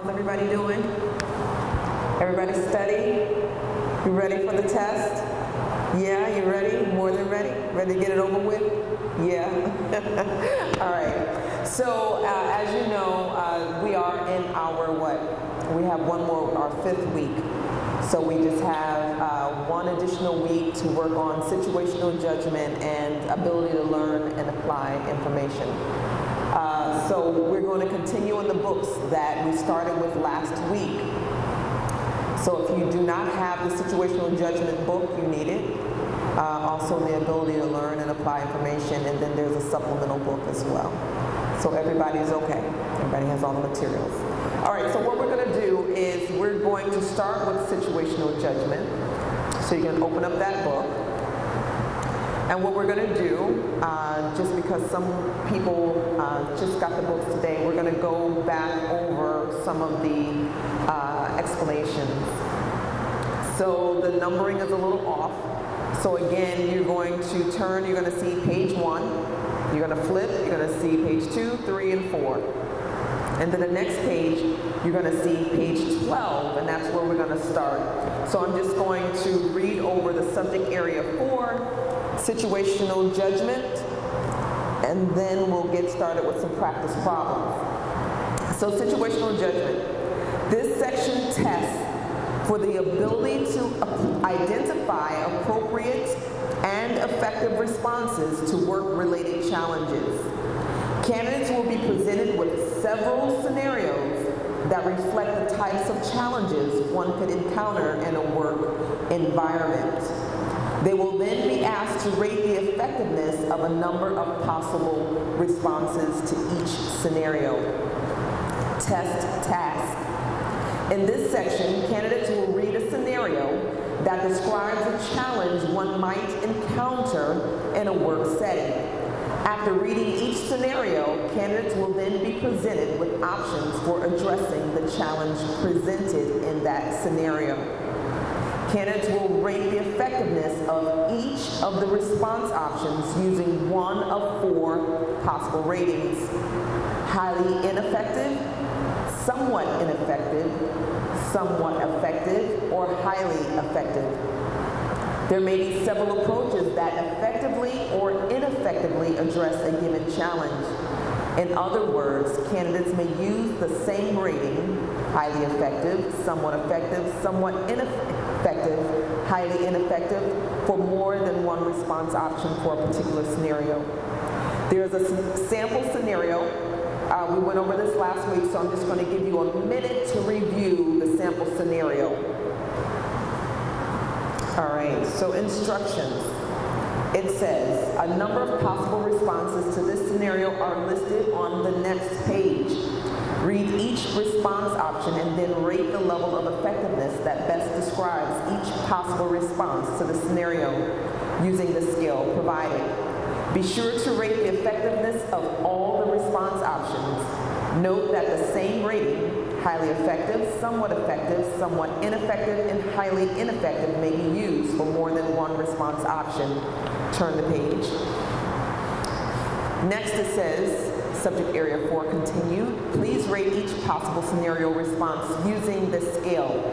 How's everybody doing? Everybody study? You ready for the test? Yeah, you ready? More than ready? Ready to get it over with? Yeah. All right. So, uh, as you know, uh, we are in our what? We have one more, our fifth week. So we just have uh, one additional week to work on situational judgment and ability to learn and apply information. So we're going to continue in the books that we started with last week. So if you do not have the situational judgment book, you need it. Uh, also the ability to learn and apply information, and then there's a supplemental book as well. So everybody's okay. Everybody has all the materials. All right, so what we're going to do is we're going to start with situational judgment. So you can open up that book. And what we're going to do, uh, just because some people uh, just got the books today, we're going to go back over some of the uh, explanations. So the numbering is a little off. So again, you're going to turn, you're going to see page one. You're going to flip, you're going to see page two, three, and four. And then the next page, you're going to see page 12, and that's where we're going to start. So I'm just going to read over the subject area four, situational judgment, and then we'll get started with some practice problems. So situational judgment. This section tests for the ability to identify appropriate and effective responses to work-related challenges. Candidates will be presented with several scenarios that reflect the types of challenges one could encounter in a work environment. They will then be asked to rate the effectiveness of a number of possible responses to each scenario. Test task. In this section, candidates will read a scenario that describes a challenge one might encounter in a work setting. After reading each scenario, candidates will then be presented with options for addressing the challenge presented in that scenario. Candidates will rate the effectiveness of each of the response options using one of four possible ratings. Highly ineffective, somewhat ineffective, somewhat effective, or highly effective. There may be several approaches that effectively or ineffectively address a given challenge. In other words, candidates may use the same rating, highly effective, somewhat effective, somewhat ineffective, highly ineffective, for more than one response option for a particular scenario. There's a sample scenario. Uh, we went over this last week, so I'm just going to give you a minute to review the sample scenario. All right, so instructions. It says, a number of possible responses to this scenario are listed on the next page. Read each response option and then rate the level of effectiveness that best describes each possible response to the scenario using the scale provided. Be sure to rate the effectiveness of all the response options. Note that the same rating highly effective, somewhat effective, somewhat ineffective, and highly ineffective may be used for more than one response option. Turn the page. Next it says, subject area 4 continued. Please rate each possible scenario response using the scale.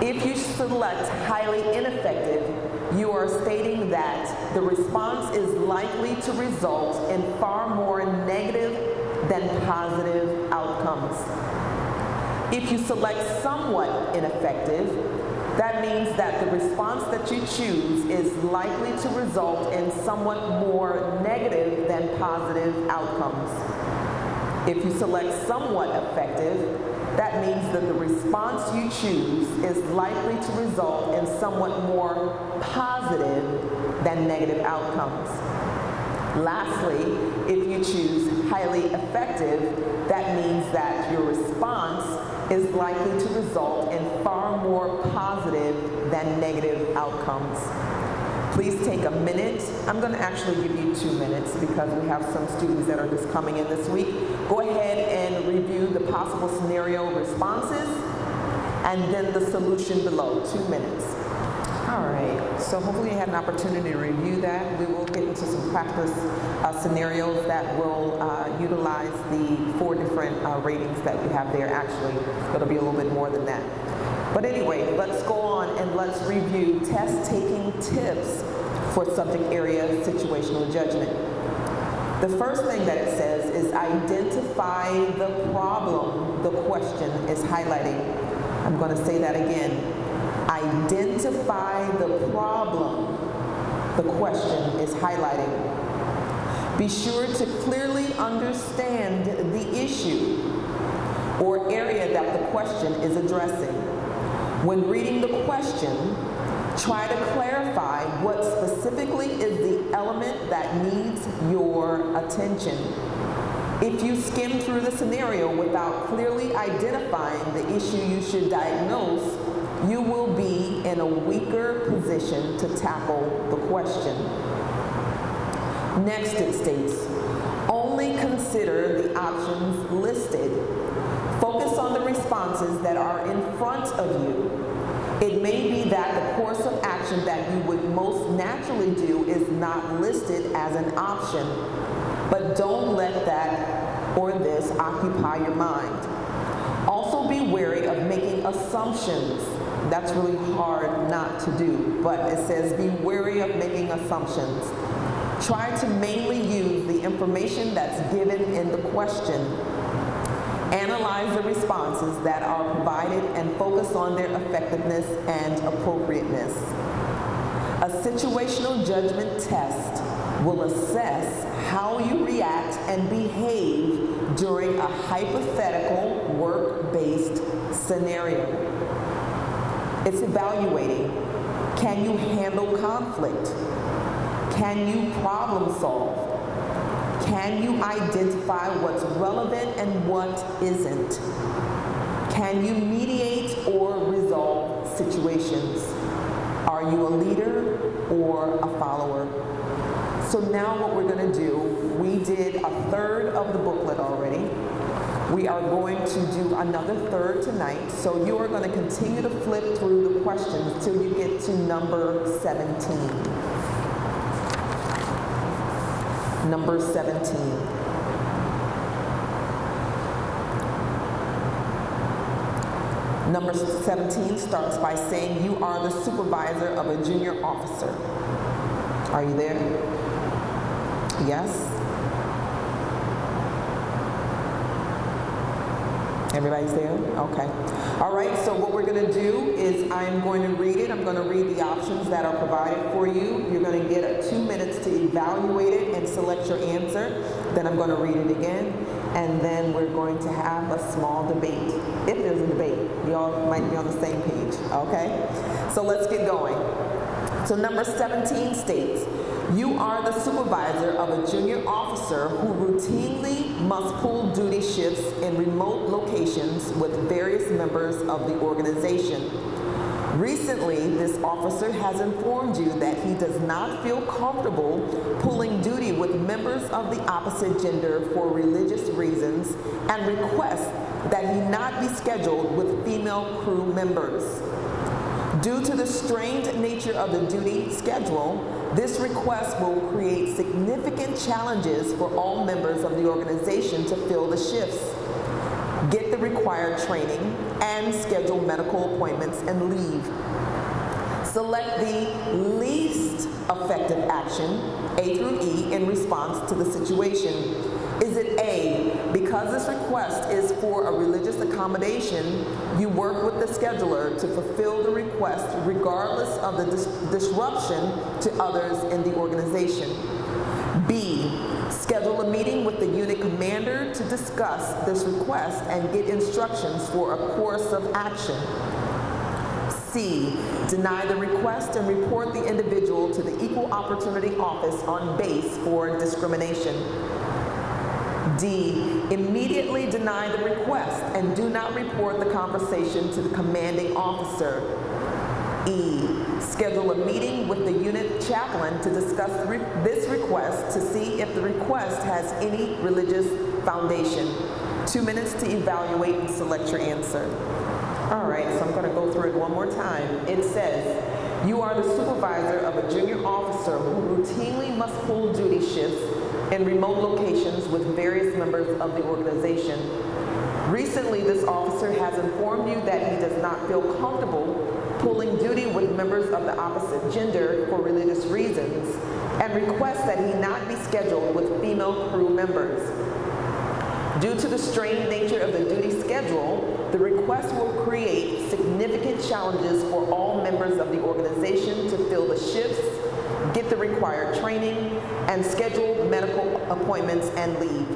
If you select highly ineffective, you are stating that the response is likely to result in far more negative than positive outcomes. If you select somewhat ineffective, that means that the response that you choose is likely to result in somewhat more negative than positive outcomes. If you select somewhat effective, that means that the response you choose is likely to result in somewhat more positive than negative outcomes. Lastly, if you choose highly effective, that means that your response is likely to result in far more positive than negative outcomes. Please take a minute. I'm going to actually give you two minutes because we have some students that are just coming in this week. Go ahead and review the possible scenario responses and then the solution below. Two minutes. All right, so hopefully you had an opportunity to review that. We will get into some practice uh, scenarios that will uh, utilize the four different uh, ratings that we have there. Actually, it'll be a little bit more than that. But anyway, let's go on and let's review test taking tips for subject area situational judgment. The first thing that it says is identify the problem the question is highlighting. I'm going to say that again. Identify the problem the question is highlighting. Be sure to clearly understand the issue or area that the question is addressing. When reading the question, try to clarify what specifically is the element that needs your attention. If you skim through the scenario without clearly identifying the issue you should diagnose, you will be in a weaker position to tackle the question. Next, it states, only consider the options listed Focus on the responses that are in front of you. It may be that the course of action that you would most naturally do is not listed as an option, but don't let that or this occupy your mind. Also be wary of making assumptions. That's really hard not to do, but it says be wary of making assumptions. Try to mainly use the information that's given in the question Analyze the responses that are provided and focus on their effectiveness and appropriateness. A situational judgment test will assess how you react and behave during a hypothetical work-based scenario. It's evaluating, can you handle conflict? Can you problem solve? Can you identify what's relevant and what isn't? Can you mediate or resolve situations? Are you a leader or a follower? So now what we're going to do, we did a third of the booklet already. We are going to do another third tonight. So you are going to continue to flip through the questions till you get to number 17. number 17. Number 17 starts by saying, You are the supervisor of a junior officer. Are you there? Yes? Everybody's there? Okay. All right, so what we're going to do is I'm going to read it. I'm going to read the options that are provided for you. You're going to get two minutes to evaluate it and select your answer. Then I'm going to read it again. And then we're going to have a small debate. If there's a debate, you all might be on the same page. Okay? So let's get going. So number 17 states, you are the supervisor of a junior officer who routinely must pull duty shifts in remote locations with various members of the organization. Recently, this officer has informed you that he does not feel comfortable pulling duty with members of the opposite gender for religious reasons and requests that he not be scheduled with female crew members. Due to the strained nature of the duty schedule, this request will create significant challenges for all members of the organization to fill the shifts, get the required training, and schedule medical appointments and leave. Select the least effective action, A through E, in response to the situation. Is it A, because this request is for a religious accommodation, you work with the scheduler to fulfill the request regardless of the dis disruption to others in the organization. B, schedule a meeting with the unit commander to discuss this request and get instructions for a course of action. C, deny the request and report the individual to the Equal Opportunity Office on base for discrimination. D, immediately deny the request and do not report the conversation to the commanding officer. E, schedule a meeting with the unit chaplain to discuss re this request to see if the request has any religious foundation. Two minutes to evaluate and select your answer. All right, so I'm going to go through it one more time. It says, you are the supervisor of a junior officer who routinely must pull duty shifts in remote locations with various members of the organization. Recently, this officer has informed you that he does not feel comfortable pulling duty with members of the opposite gender for religious reasons and requests that he not be scheduled with female crew members. Due to the strained nature of the duty schedule, the request will create significant challenges for all members of the organization to fill the shifts, get the required training, and schedule medical appointments and leave.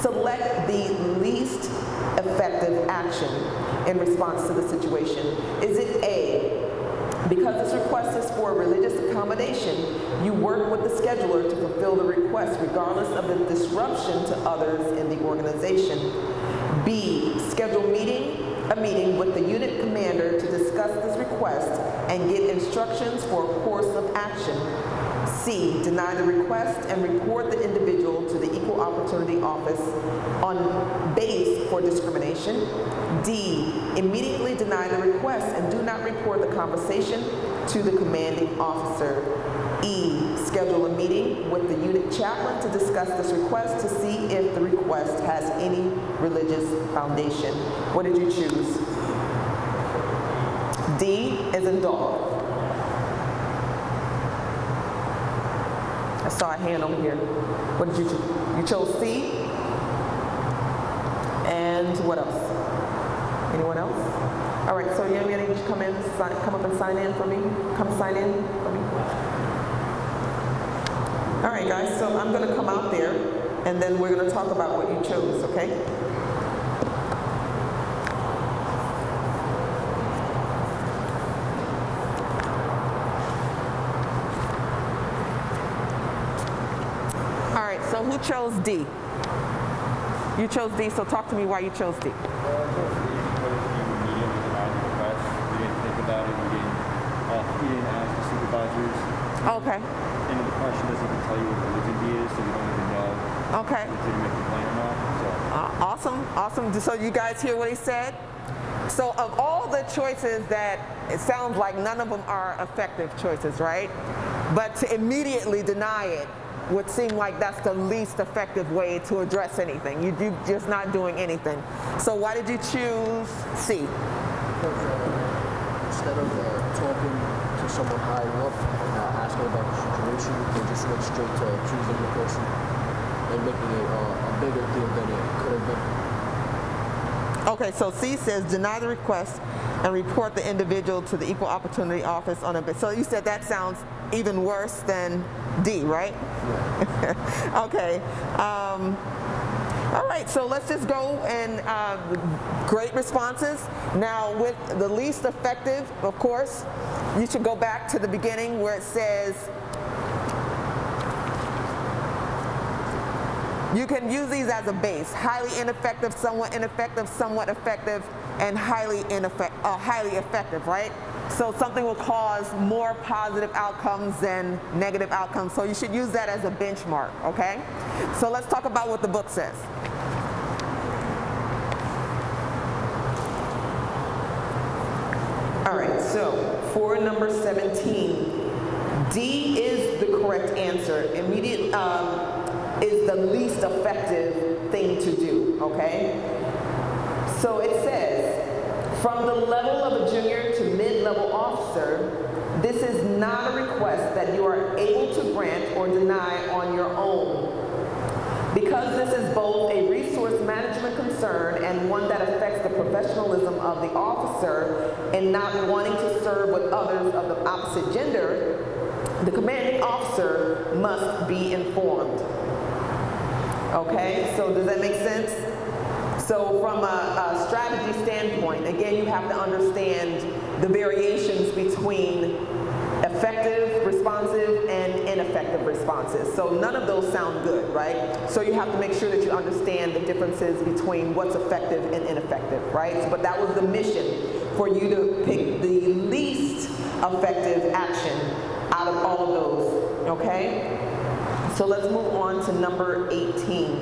Select the least effective action in response to the situation. Is it A, because this request is for religious accommodation, you work with the scheduler to fulfill the request regardless of the disruption to others in the organization. B, schedule meeting, a meeting with the unit commander to discuss this request and get instructions for a course of action. C, deny the request and report the individual to the Equal Opportunity Office on base for discrimination. D, immediately deny the request and do not report the conversation to the commanding officer. E, schedule a meeting with the unit chaplain to discuss this request to see if the request has any religious foundation. What did you choose? D is in dog. I saw a hand over here. What did you choose? You chose C. And what else? Anyone else? All right, so young lady, you come in, sign, come up and sign in for me. Come sign in for me. All right, guys, so I'm going to come out there, and then we're going to talk about what you chose, okay? All who chose D? You chose D, so talk to me why you chose D. Well, I chose D because he immediately denied the request. We didn't think about it. We didn't, uh, didn't ask the supervisors. Okay, And the question doesn't even tell you what religion he is, so we don't even know okay. legitimate complaint or not. So, Uh, awesome, awesome. So you guys hear what he said? So of all the choices that it sounds like none of them are effective choices, right? But to immediately deny it would seem like that's the least effective way to address anything. You, you're just not doing anything. So why did you choose C? Because uh, instead of uh, talking to someone high up and uh, asking about the situation, they just went straight to accusing the person and making it uh, a bigger deal than it could have been. Okay, so C says deny the request and report the individual to the Equal Opportunity Office on a. So you said that sounds even worse than D, right? okay. Um, all right, so let's just go and uh, great responses. Now, with the least effective, of course, you should go back to the beginning where it says You can use these as a base. Highly ineffective, somewhat ineffective, somewhat effective, and highly ineffect, uh, highly effective, right? So something will cause more positive outcomes than negative outcomes. So you should use that as a benchmark, okay? So let's talk about what the book says. All right, so for number 17, D is the correct answer. Immediate um, is the least effective thing to do, okay? So it says, from the level of a junior to mid-level officer, this is not a request that you are able to grant or deny on your own. Because this is both a resource management concern and one that affects the professionalism of the officer and not wanting to serve with others of the opposite gender, the commanding officer must be informed. Okay, so does that make sense? So from a, a strategy standpoint, again, you have to understand the variations between effective, responsive, and ineffective responses. So none of those sound good, right? So you have to make sure that you understand the differences between what's effective and ineffective, right? But that was the mission for you to pick the least effective action out of all of those, okay? So let's move on to number 18.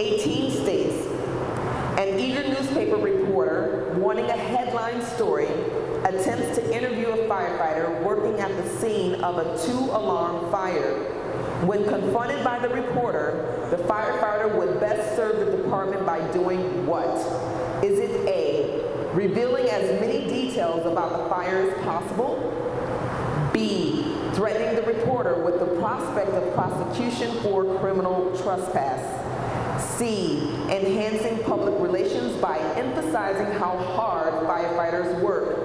18 states, an eager newspaper reporter wanting a headline story attempts to interview a firefighter working at the scene of a two-alarm fire. When confronted by the reporter, the firefighter would best serve the department by doing what? Is it A, revealing as many details about the fire as possible? B, threatening the reporter with the prospect of prosecution for criminal trespass? C, enhancing public relations by emphasizing how hard firefighters work?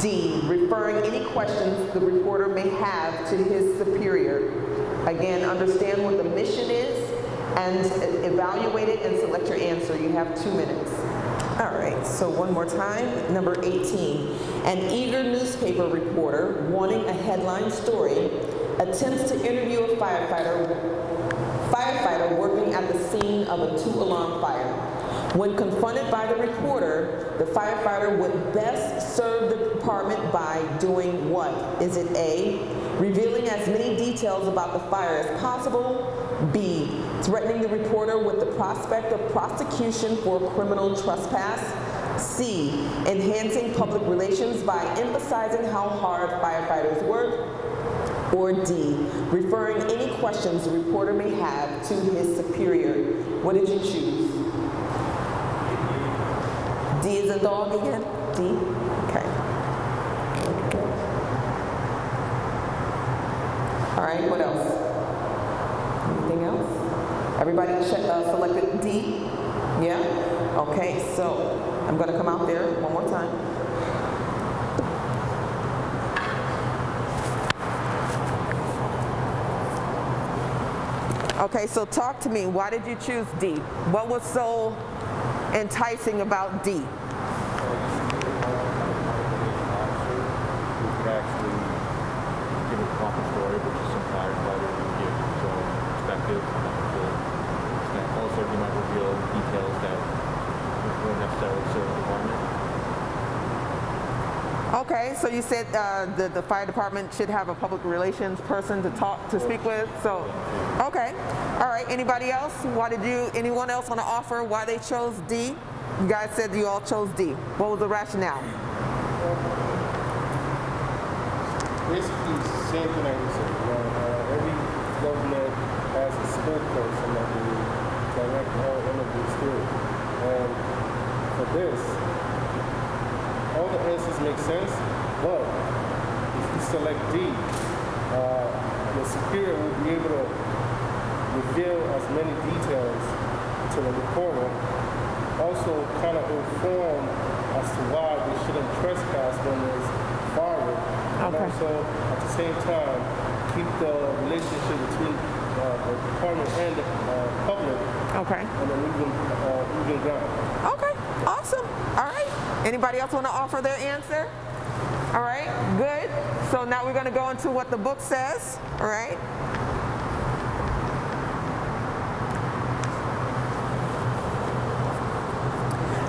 D, referring any questions the reporter may have to his superior. Again, understand what the mission is and evaluate it and select your answer. You have two minutes. All right, so one more time. Number 18. An eager newspaper reporter wanting a headline story attempts to interview a firefighter firefighter working at the scene of a two-alarm fire. When confronted by the reporter, the firefighter would best serve the department by doing what? Is it A, revealing as many details about the fire as possible, B, threatening the reporter with the prospect of prosecution for criminal trespass, C, enhancing public relations by emphasizing how hard firefighters work, or D, referring any questions the reporter may have to his superior. What did you choose? D is a dog again? D? Okay. All right, what else? Anything else? Everybody check, uh, selected D? Yeah? Okay, so I'm going to come out there one more time. Okay, so talk to me. Why did you choose D? What was so enticing about D? details that wouldn't necessarily serve the department. Okay, so you said uh, the, the fire department should have a public relations person to talk, to speak with, so, okay. All right, anybody else? Why did you, anyone else want to offer why they chose D? You guys said you all chose D. What was the rationale? basically it's same thing like you said. You know, uh, every government has a spokesperson that will direct all interviews through. And for this, all the answers make sense, but if you select D, uh, the superior will be able to reveal as many details to the reporter, also kind of inform as to why they shouldn't trespass when there's fire. And also, at the same time, keep the relationship between uh, the department and the uh, public Okay. on an even, uh, even ground. Okay, awesome. All right. Anybody else want to offer their answer? All right, good. So now we're going to go into what the book says. All right.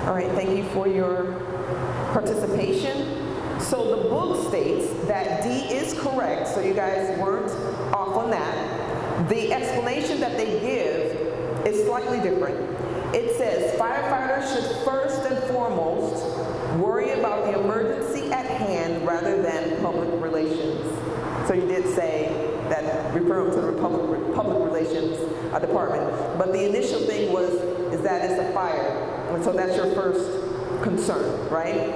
All right, thank you for your participation. So the book states that D is correct, so you guys weren't off on that. The explanation that they give is slightly different. It says firefighters should first and foremost worry about the emergency at hand rather than public relations. So you did say that refer to the public, public relations uh, department. But the initial thing was is that it's a fire. And so that's your first concern, right?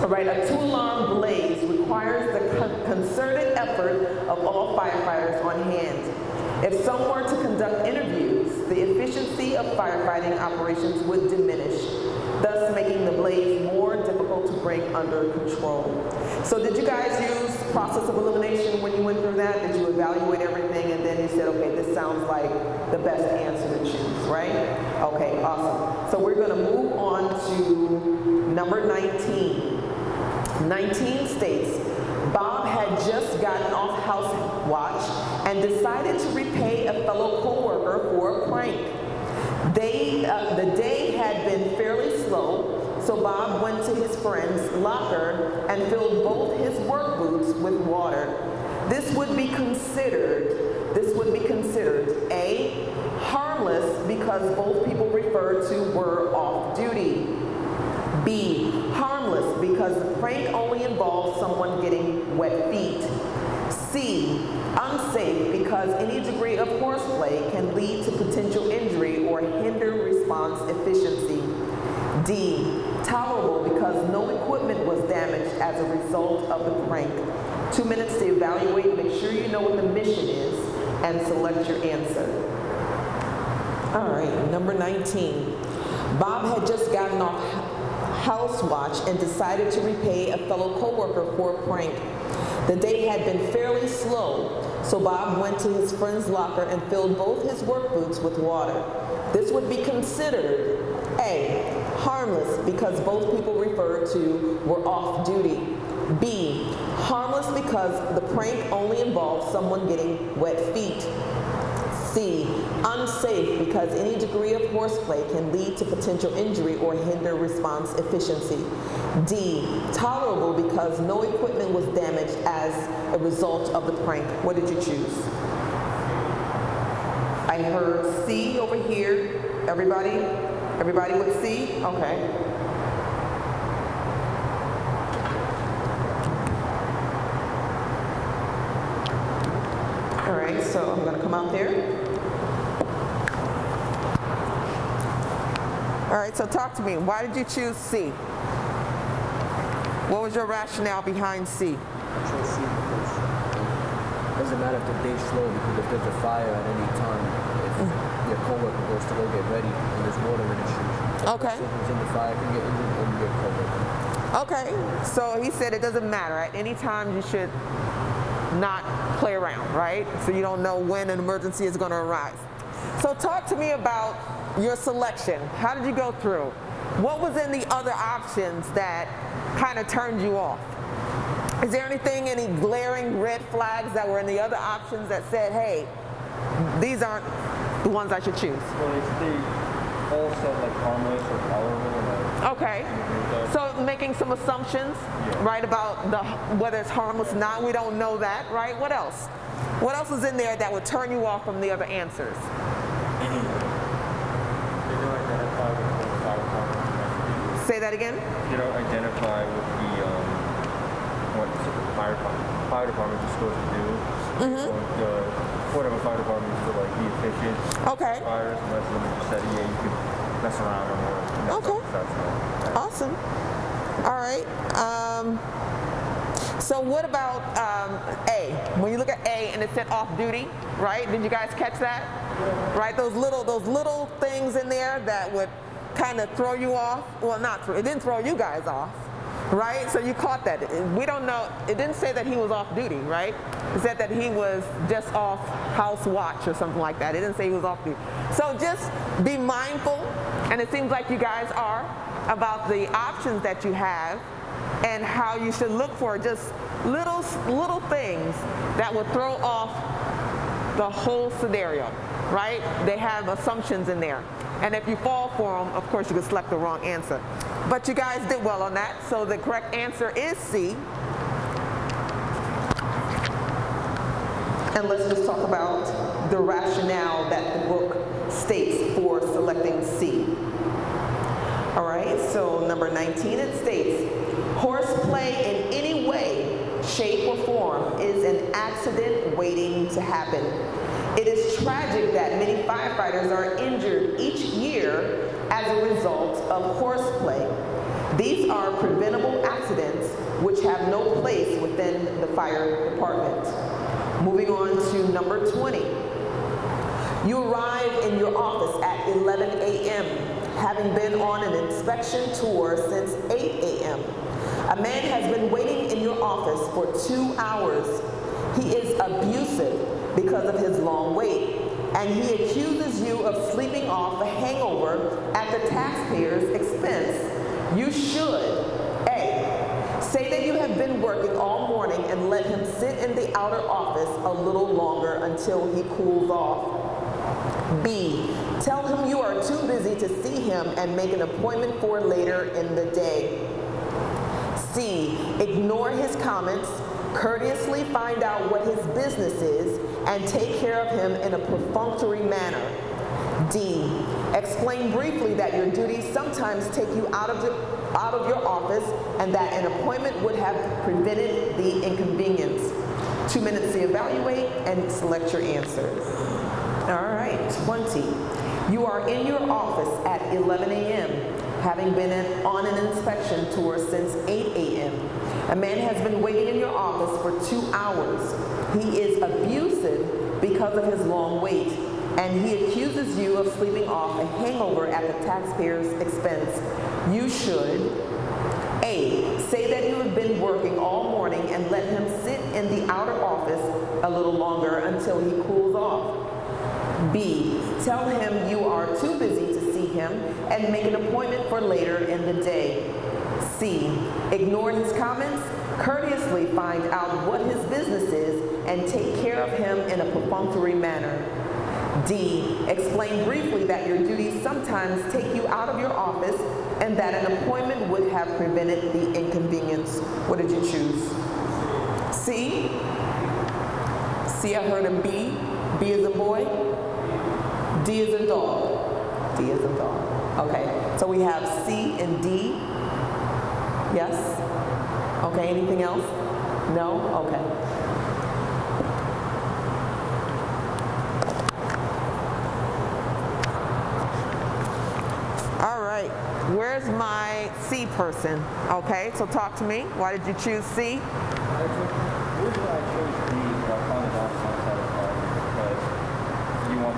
All right, a two-alarm blaze requires the con- concerted effort of all firefighters on hand. If some were to conduct interviews, the efficiency of firefighting operations would diminish, thus making the blaze more difficult to bring under control. So did you guys use process of elimination when you went through that? Did you evaluate everything and then you said, okay, this sounds like the best answer to choose, right? Okay, awesome. So we're going to move on to number 19. 19 states Bob had just gotten off house watch and decided to repay a fellow coworker for a prank. They, uh, the day had been fairly slow, so Bob went to his friend's locker and filled both his work boots with water. This would be considered, this would be considered A, harmless because both people referred to were off duty. B, harmless because the prank only involves someone getting wet feet. C, Unsafe because any degree of horseplay can lead to potential injury or hinder response efficiency. D. Tolerable because no equipment was damaged as a result of the prank. Two minutes to evaluate, make sure you know what the mission is, and select your answer. All right, number 19. Bob had just gotten off house watch and decided to repay a fellow coworker for a prank. The day had been fairly slow, so Bob went to his friend's locker and filled both his work boots with water. This would be considered A. Harmless because both people referred to were off duty. B. Harmless because the prank only involved someone getting wet feet. C. Unsafe because any degree of horseplay can lead to potential injury or hinder response efficiency. D. Tolerable because no equipment was damaged as a result of the prank. What did you choose? I heard C over here. Everybody? Everybody with C? Okay. All right, so I'm gonna come out there. Right, so talk to me. Why did you choose C? What was your rationale behind C? Chose C because it doesn't matter if the day's slow because if there's a fire at any time, if your coworker goes to go get ready and there's water in his shoes, Okay. who's in the fire can get injured and your coworker. Okay, so he said it doesn't matter. At any time, you should not play around, right? So you don't know when an emergency is going to arise. So talk to me about your selection. How did you go through? What was in the other options that kind of turned you off? Is there anything, any glaring red flags that were in the other options that said, hey, these aren't the ones I should choose? Well, they all said like harmless or tolerable, Okay. agree with that. So making some assumptions, Yeah. right, about the whether it's harmless or not. We don't know that, right? What else? What else is in there that would turn you off from the other answers? They don't identify with the fire department. Say that again. They don't identify with the um, what the fire department, fire department is supposed to do. Mm-hmm. So the point of a fire department is to like be efficient. Okay. Fires, what they just said. Yeah, you could mess around or mess Okay. stuff. So, Awesome. All right. Um, so what about um, A? When you look at A and it said off duty, right? Did you guys catch that? Right? Those little those little things in there that would kind of throw you off. Well, not. It didn't throw you guys off, right? So you caught that. We don't know. It didn't say that he was off duty, right? It said that he was just off house watch or something like that. It didn't say he was off duty. So just be mindful, and it seems like you guys are about the options that you have and how you should look for just little little things that will throw off the whole scenario, right? They have assumptions in there. And if you fall for them, of course you could select the wrong answer. But you guys did well on that, so the correct answer is C. And let's just talk about the rationale that the book states for selecting C. All right, so number 19, it states, horseplay in any way, shape, or form is an accident waiting to happen. It is tragic that many firefighters are injured each year as a result of horseplay. These are preventable accidents which have no place within the fire department. Moving on to number 20. You arrive in your office at 11 a.m., having been on an inspection tour since 8 a.m. A man has been waiting in your office for two hours. He is abusive because of his long wait, and he accuses you of sleeping off a hangover at the taxpayer's expense. You should A. Say that you have been working all morning and let him sit in the outer office a little longer until he cools off. B. Tell him you are too busy to see him and make an appointment for later in the day. C. Ignore his comments, courteously find out what his business is, and take care of him in a perfunctory manner. D. Explain briefly that your duties sometimes take you out of, the, out of your office and that an appointment would have prevented the inconvenience. Two minutes to evaluate and select your answers. All right, 20. You are in your office at 11 a.m., having been on an inspection tour since 8 a.m. A man has been waiting in your office for two hours. He is abusive because of his long wait, and he accuses you of sleeping off a hangover at the taxpayer's expense. You should a. Say that you have been working all morning and let him sit in the outer office a little longer until he cools off. B. Tell him you are too busy to see him and make an appointment for later in the day. C. Ignore his comments, courteously find out what his business is, and take care of him in a perfunctory manner. D. Explain briefly that your duties sometimes take you out of your office and that an appointment would have prevented the inconvenience. What did you choose? C? C, I heard a B. B is a boy. D is a dog. D is a dog. Okay, so we have C and D. Yes? Okay, anything else? No? Okay. All right, where's my C person? Okay, so talk to me. Why did you choose C? Uh,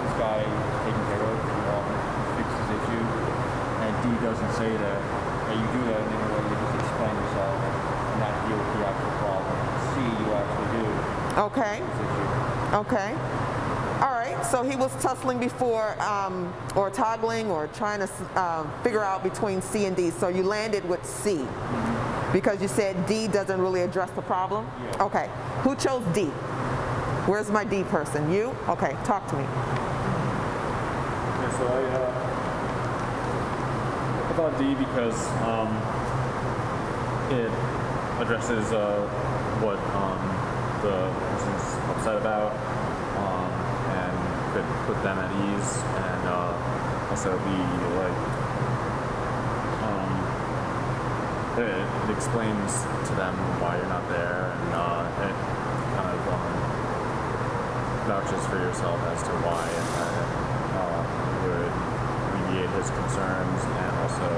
this guy taken care of, you want him fix his issue, and D doesn't say that. And you do that in a way you just explain yourself and not deal with the actual problem. C, you actually do Okay, okay. All right, so he was tussling before, um, or toggling, or trying to um, figure out between C and D. So you landed with C because you said D doesn't really address the problem? Yeah. Okay, who chose D? Where's my D person? You? Okay, talk to me. Yeah, so I, uh, I thought D because um, it addresses uh, what um, the person's upset about um, and could put them at ease. And uh, also be like um, it, it explains to them why you're not there. And uh, it kind of um, vouches for yourself as to why and uh, would alleviate his concerns and also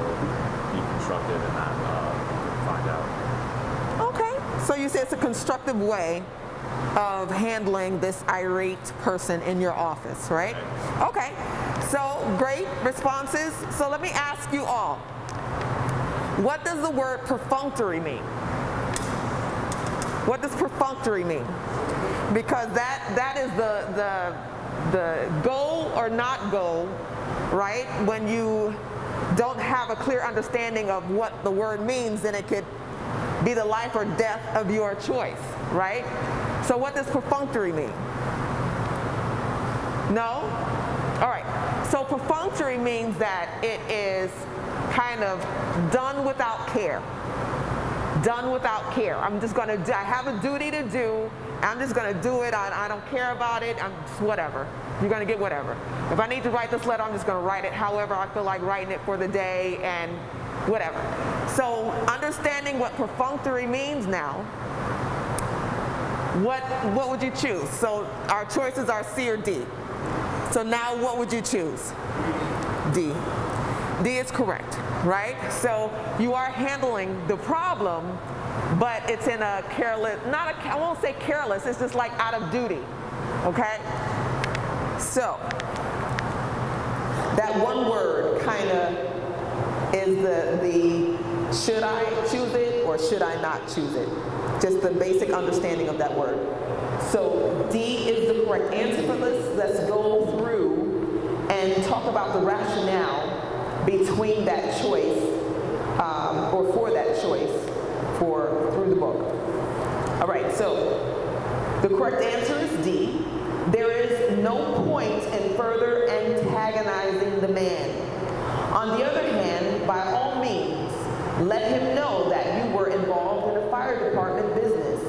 be constructive in that uh, find out. Okay, so you say it's a constructive way of handling this irate person in your office, right? Okay, so great responses. So let me ask you all what does the word perfunctory mean? What does perfunctory mean? Because that, that is the, the, the goal or not goal, right? When you don't have a clear understanding of what the word means, then it could be the life or death of your choice, right? So what does perfunctory mean? No? All right. So perfunctory means that it is kind of done without care. Done without care. I'm just going to I have a duty to do. I'm just going to do it. I, I don't care about it. I'm just whatever. You're going to get whatever. If I need to write this letter, I'm just going to write it however I feel like writing it for the day and whatever. So understanding what perfunctory means now, what, what would you choose? So our choices are C or D. So now what would you choose? D. D is correct, right? So you are handling the problem, but it's in a careless, not a, I won't say careless, it's just like out of duty, okay? So that one word kind of is the, the should I choose it or should I not choose it? Just the basic understanding of that word. So D is the correct answer for this. Let's go through and talk about the rationale between that choice um, or for that choice for through the book. All right, so the correct answer is D. There is no point in further antagonizing the man. On the other hand, let him know that you were involved in a fire department business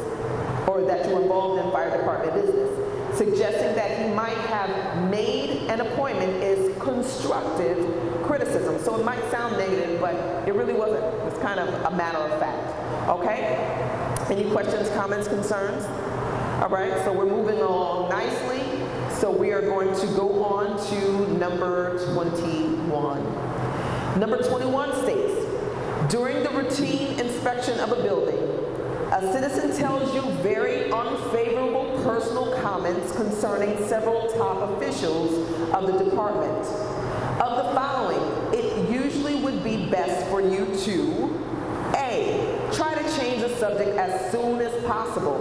or that you were involved in fire department business. Suggesting that he might have made an appointment is constructive criticism. So it might sound negative, but it really wasn't. It's kind of a matter of fact. Okay? Any questions, comments, concerns? All right, so we're moving along nicely. So we are going to go on to number 21. Number 21 states, during the routine inspection of a building, a citizen tells you very unfavorable personal comments concerning several top officials of the department. Of the following, it usually would be best for you to A. Try to change the subject as soon as possible.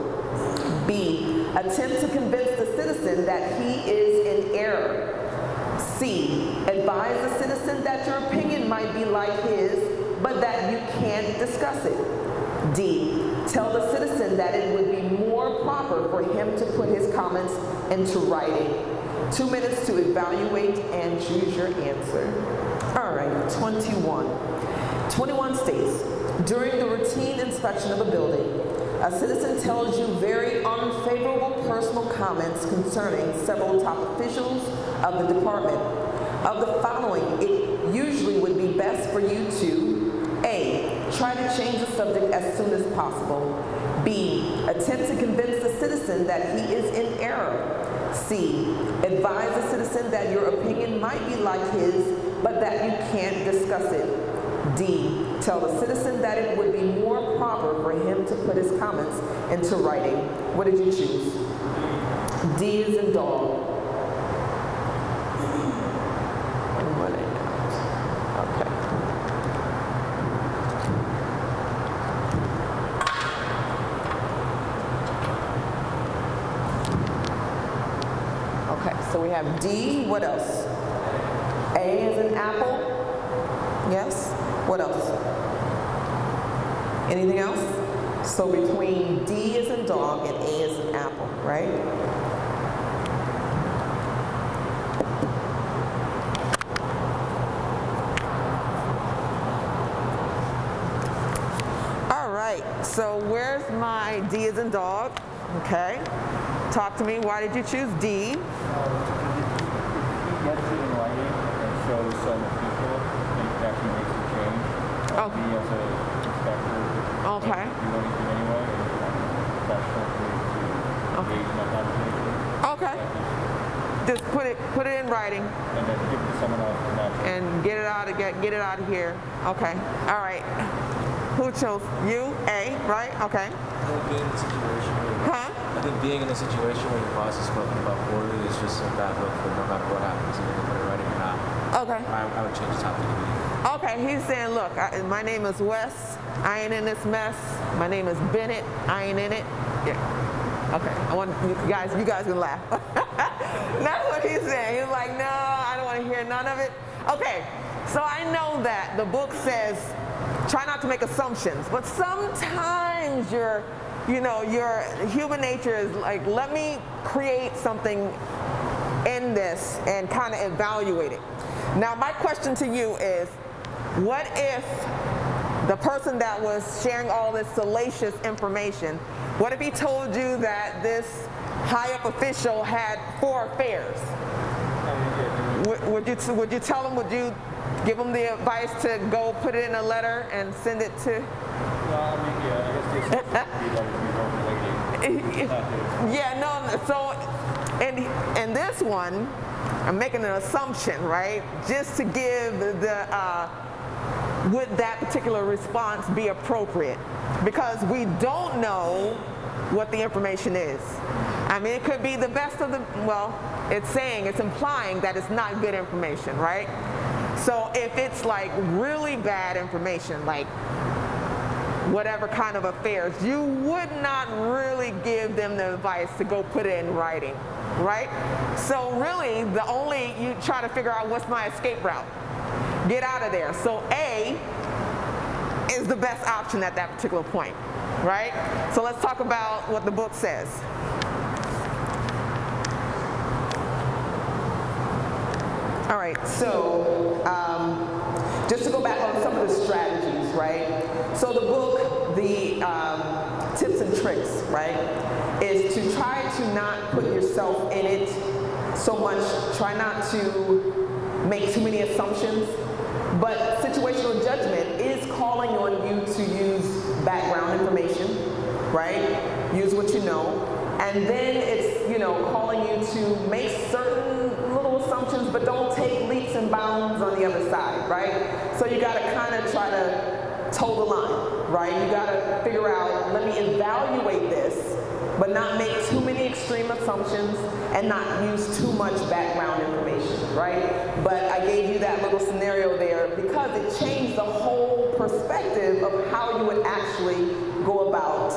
B. Attempt to convince the citizen that he is in error. C. Advise the citizen that your opinion might be like his, but that you can't discuss it. D. Tell the citizen that it would be more proper for him to put his comments into writing. Two minutes to evaluate and choose your answer. All right, 21. 21 states, during the routine inspection of a building, a citizen tells you very unfavorable personal comments concerning several top officials of the department. Of the following, it usually would be best for you to. Try to change the subject as soon as possible. B. Attempt to convince the citizen that he is in error. C. Advise the citizen that your opinion might be like his, but that you can't discuss it. D. Tell the citizen that it would be more proper for him to put his comments into writing. What did you choose? D is in dog. Running out. Okay. Okay, so we have D. What else? A is an apple. Yes? What else? Anything else? So between D is in dog and A is an apple, right? All right, so where's my D is in dog? Okay. Talk to me. Why did you choose D? He gets it in writing and shows some official and he actually makes a change. Uh, Oh. Me as a inspector, Okay. do anything anyway, and um, it's not professional to Okay. engage in that conversation. Okay. Just put it put it in writing And then give it to someone else to and get it out of get get it out of here. Okay. All right. Who chose you? A, right? Okay. I think being in a situation where Huh? I think being in a situation where your boss is spoken about poorly is just a bad look for no matter what happens, even if they're writing or not. Okay. I, I would change the topic immediately. Okay, he's saying, look, I, my name is Wes. I ain't in this mess. My name is Bennett. I ain't in it. Yeah. Okay. I want you guys. You guys can laugh. That's what he's saying. He's like, no, I don't want to hear none of it. Okay. So I know that the book says, try not to make assumptions, but sometimes your, you know, your human nature is like, let me create something in this and kind of evaluate it. Now, my question to you is what if the person that was sharing all this salacious information, what if he told you that this high up official had four affairs? Would, you, would you tell him, would you give him the advice to go put it in a letter and send it to? Yeah, no, so in, in this one, I'm making an assumption, right? Just to give the, uh, would that particular response be appropriate? Because we don't know what the information is. I mean, it could be the best of the, well, it's saying, it's implying that it's not good information, right? So if it's like really bad information, like whatever kind of affairs, you would not really give them the advice to go put it in writing, right? So really, the only, you try to figure out what's my escape route. Get out of there. So A is the best option at that particular point, right? So let's talk about what the book says. All right, so um, just to go back on some of the strategies, right? So the book, the um, tips and tricks, right, is to try to not put yourself in it so much. Try not to make too many assumptions. But situational judgment is calling on you to use background information, right? Use what you know. And then it's, you know, calling you to make certain little assumptions, but don't take leaps and bounds on the other side, right? So you got to kind of try to toe the line, right? You got to figure out, let me evaluate this, but not make too many extreme assumptions and not use too much background information, right? But I gave you that little scenario there because it changed the whole perspective of how you would actually go about,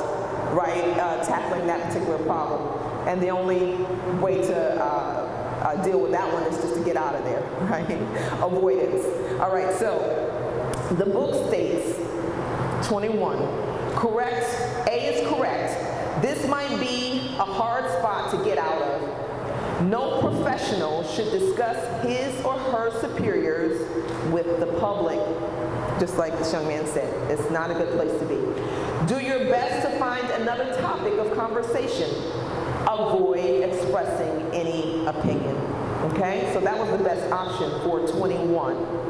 right, uh, tackling that particular problem. And the only way to uh, uh, deal with that one is just to get out of there, right? Avoidance. All right, so the book states 21. Correct, A is correct. This might be a hard spot to get out of. No professional should discuss his or her superiors with the public. Just like this young man said, it's not a good place to be. Do your best to find another topic of conversation. Avoid expressing any opinion. Okay, so that was the best option for 21.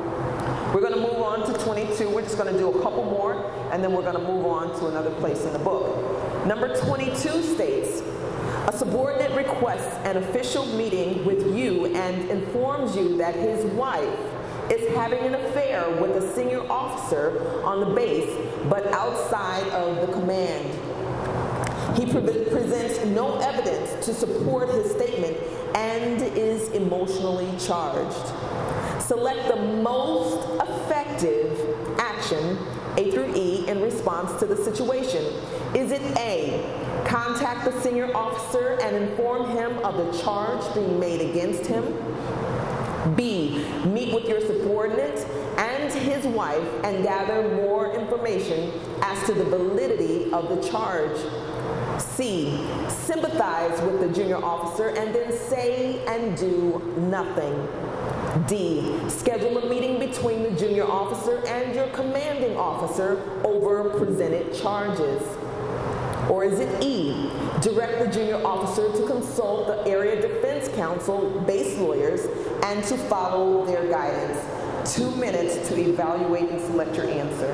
We're going to move on to 22. We're just going to do a couple more, and then we're going to move on to another place in the book. Number 22 states, a subordinate requests an official meeting with you and informs you that his wife is having an affair with a senior officer on the base, but outside of the command. He pre presents no evidence to support his statement and is emotionally charged. Select the most effective action, A through E, in response to the situation. Is it A, contact the senior officer and inform him of the charge being made against him? B, meet with your subordinate and his wife and gather more information as to the validity of the charge. C, sympathize with the junior officer and then say and do nothing. D, schedule a meeting between the junior officer and your commanding officer over presented charges. Or is it E, direct the junior officer to consult the area defense counsel base lawyers and to follow their guidance? Two minutes to evaluate and select your answer.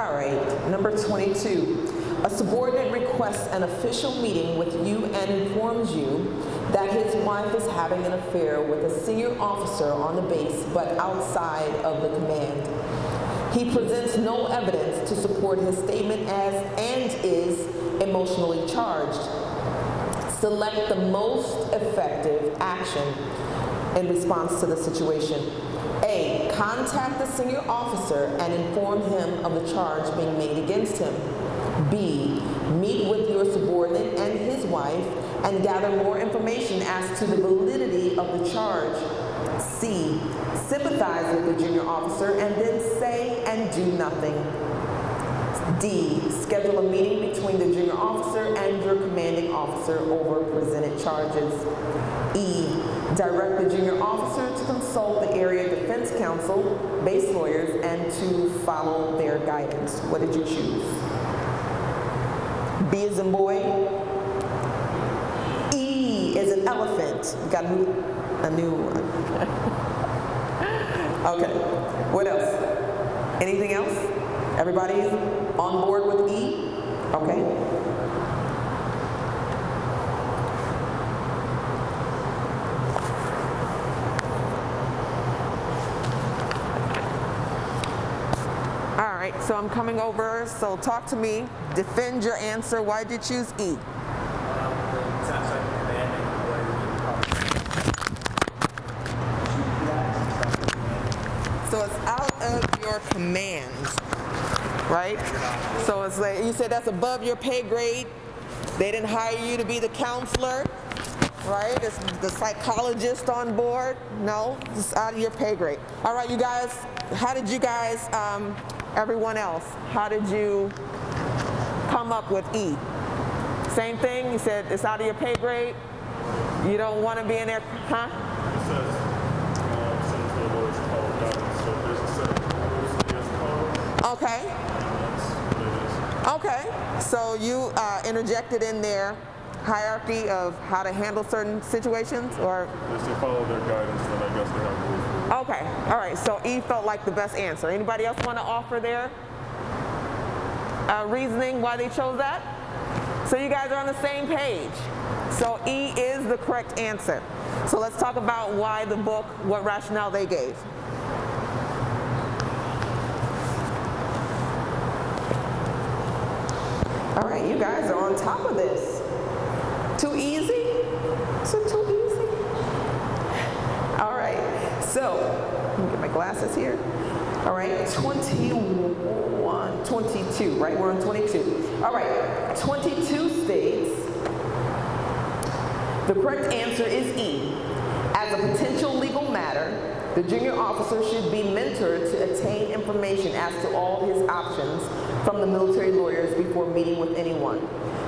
All right, number 22. A subordinate requests an official meeting with you and informs you that his wife is having an affair with a senior officer on the base but outside of the command. He presents no evidence to support his statement as and is emotionally charged. Select the most effective action in response to the situation. A, contact the senior officer and inform him of the charge being made against him. B, meet with your subordinate and his wife and gather more information as to the validity of the charge. C, sympathize with the junior officer and then say and do nothing. D, schedule a meeting between the junior officer and your commanding officer over presented charges. E, direct the junior officer to consult the area defense counsel, base lawyers, and to follow their guidance. What did you choose? B is in boy. Elephant. Got a new, a new one. okay. What else? Anything else? Everybody on board with E? Okay. All right, so I'm coming over, so talk to me, defend your answer. Why did you choose E? So it's out of your command, right? So it's like, you said that's above your pay grade. They didn't hire you to be the counselor, right? It's the psychologist on board. No, it's out of your pay grade. All right, you guys, how did you guys, um, everyone else, how did you come up with E? Same thing, you said it's out of your pay grade? You don't want to be in there, huh? It says, um, since the law is called guidance, so there's a set of rules against code, Okay, and that's what it is. Okay. So you uh, interjected in their hierarchy of how to handle certain situations, or If they follow their guidance, then I guess they have rules. okay, all right. So E felt like the best answer. Anybody else want to offer their uh, reasoning why they chose that? So you guys are on the same page. So E is the correct answer. So let's talk about why the book, what rationale they gave. You guys are on top of this. Too easy? Is it too easy? All right, so let me get my glasses here. All right, 21, 22, right? We're on 22. All right, 22 states the correct answer is E. As a potential legal matter, the junior officer should be mentored to attain information as to all his options from the military lawyers before meeting with anyone.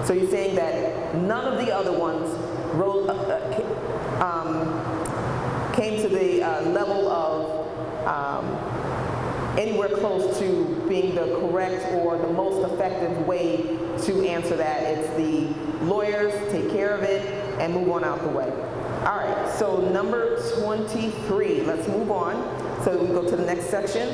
So you're saying that none of the other ones wrote, uh, uh, um, came to the uh, level of um, anywhere close to being the correct or the most effective way to answer that. It's the lawyers take care of it and move on out the way. All right, so number 23, let's move on. So we go to the next section.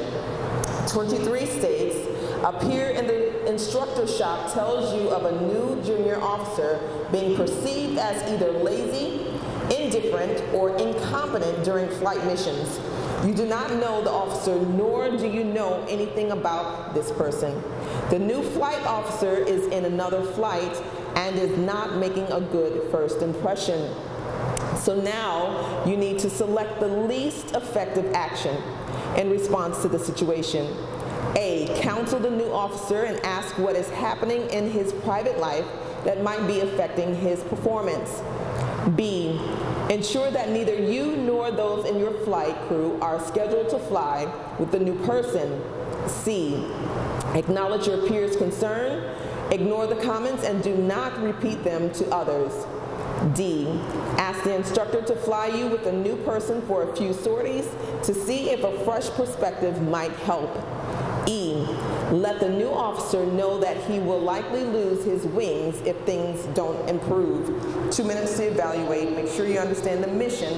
23 states, appear in the instructor shop tells you of a new junior officer being perceived as either lazy, indifferent, or incompetent during flight missions. You do not know the officer, nor do you know anything about this person. The new flight officer is in another flight and is not making a good first impression. So now you need to select the least effective action in response to the situation. A, counsel the new officer and ask what is happening in his private life that might be affecting his performance. B, ensure that neither you nor those in your flight crew are scheduled to fly with the new person. C, acknowledge your peers' concern, ignore the comments, and do not repeat them to others. D, ask the instructor to fly you with a new person for a few sorties to see if a fresh perspective might help. E, let the new officer know that he will likely lose his wings if things don't improve. Two minutes to evaluate, make sure you understand the mission,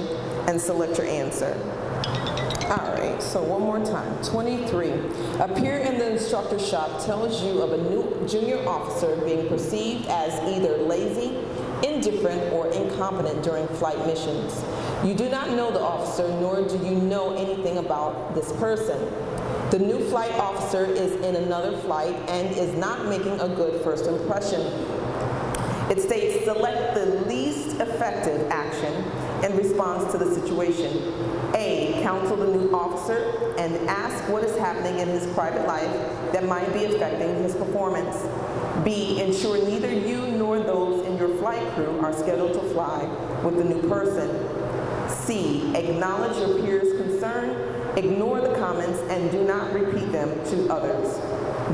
and select your answer. All right, so one more time. 23. Appear in the instructor shop tells you of a new junior officer being perceived as either lazy, indifferent, or incompetent during flight missions. You do not know the officer, nor do you know anything about this person. The new flight officer is in another flight and is not making a good first impression. It states select the least effective action in response to the situation. A, counsel the new officer and ask what is happening in his private life that might be affecting his performance. B, ensure neither you nor those in your flight crew are scheduled to fly with the new person. C, acknowledge your peers' concern, ignore the comments, and do not repeat them to others.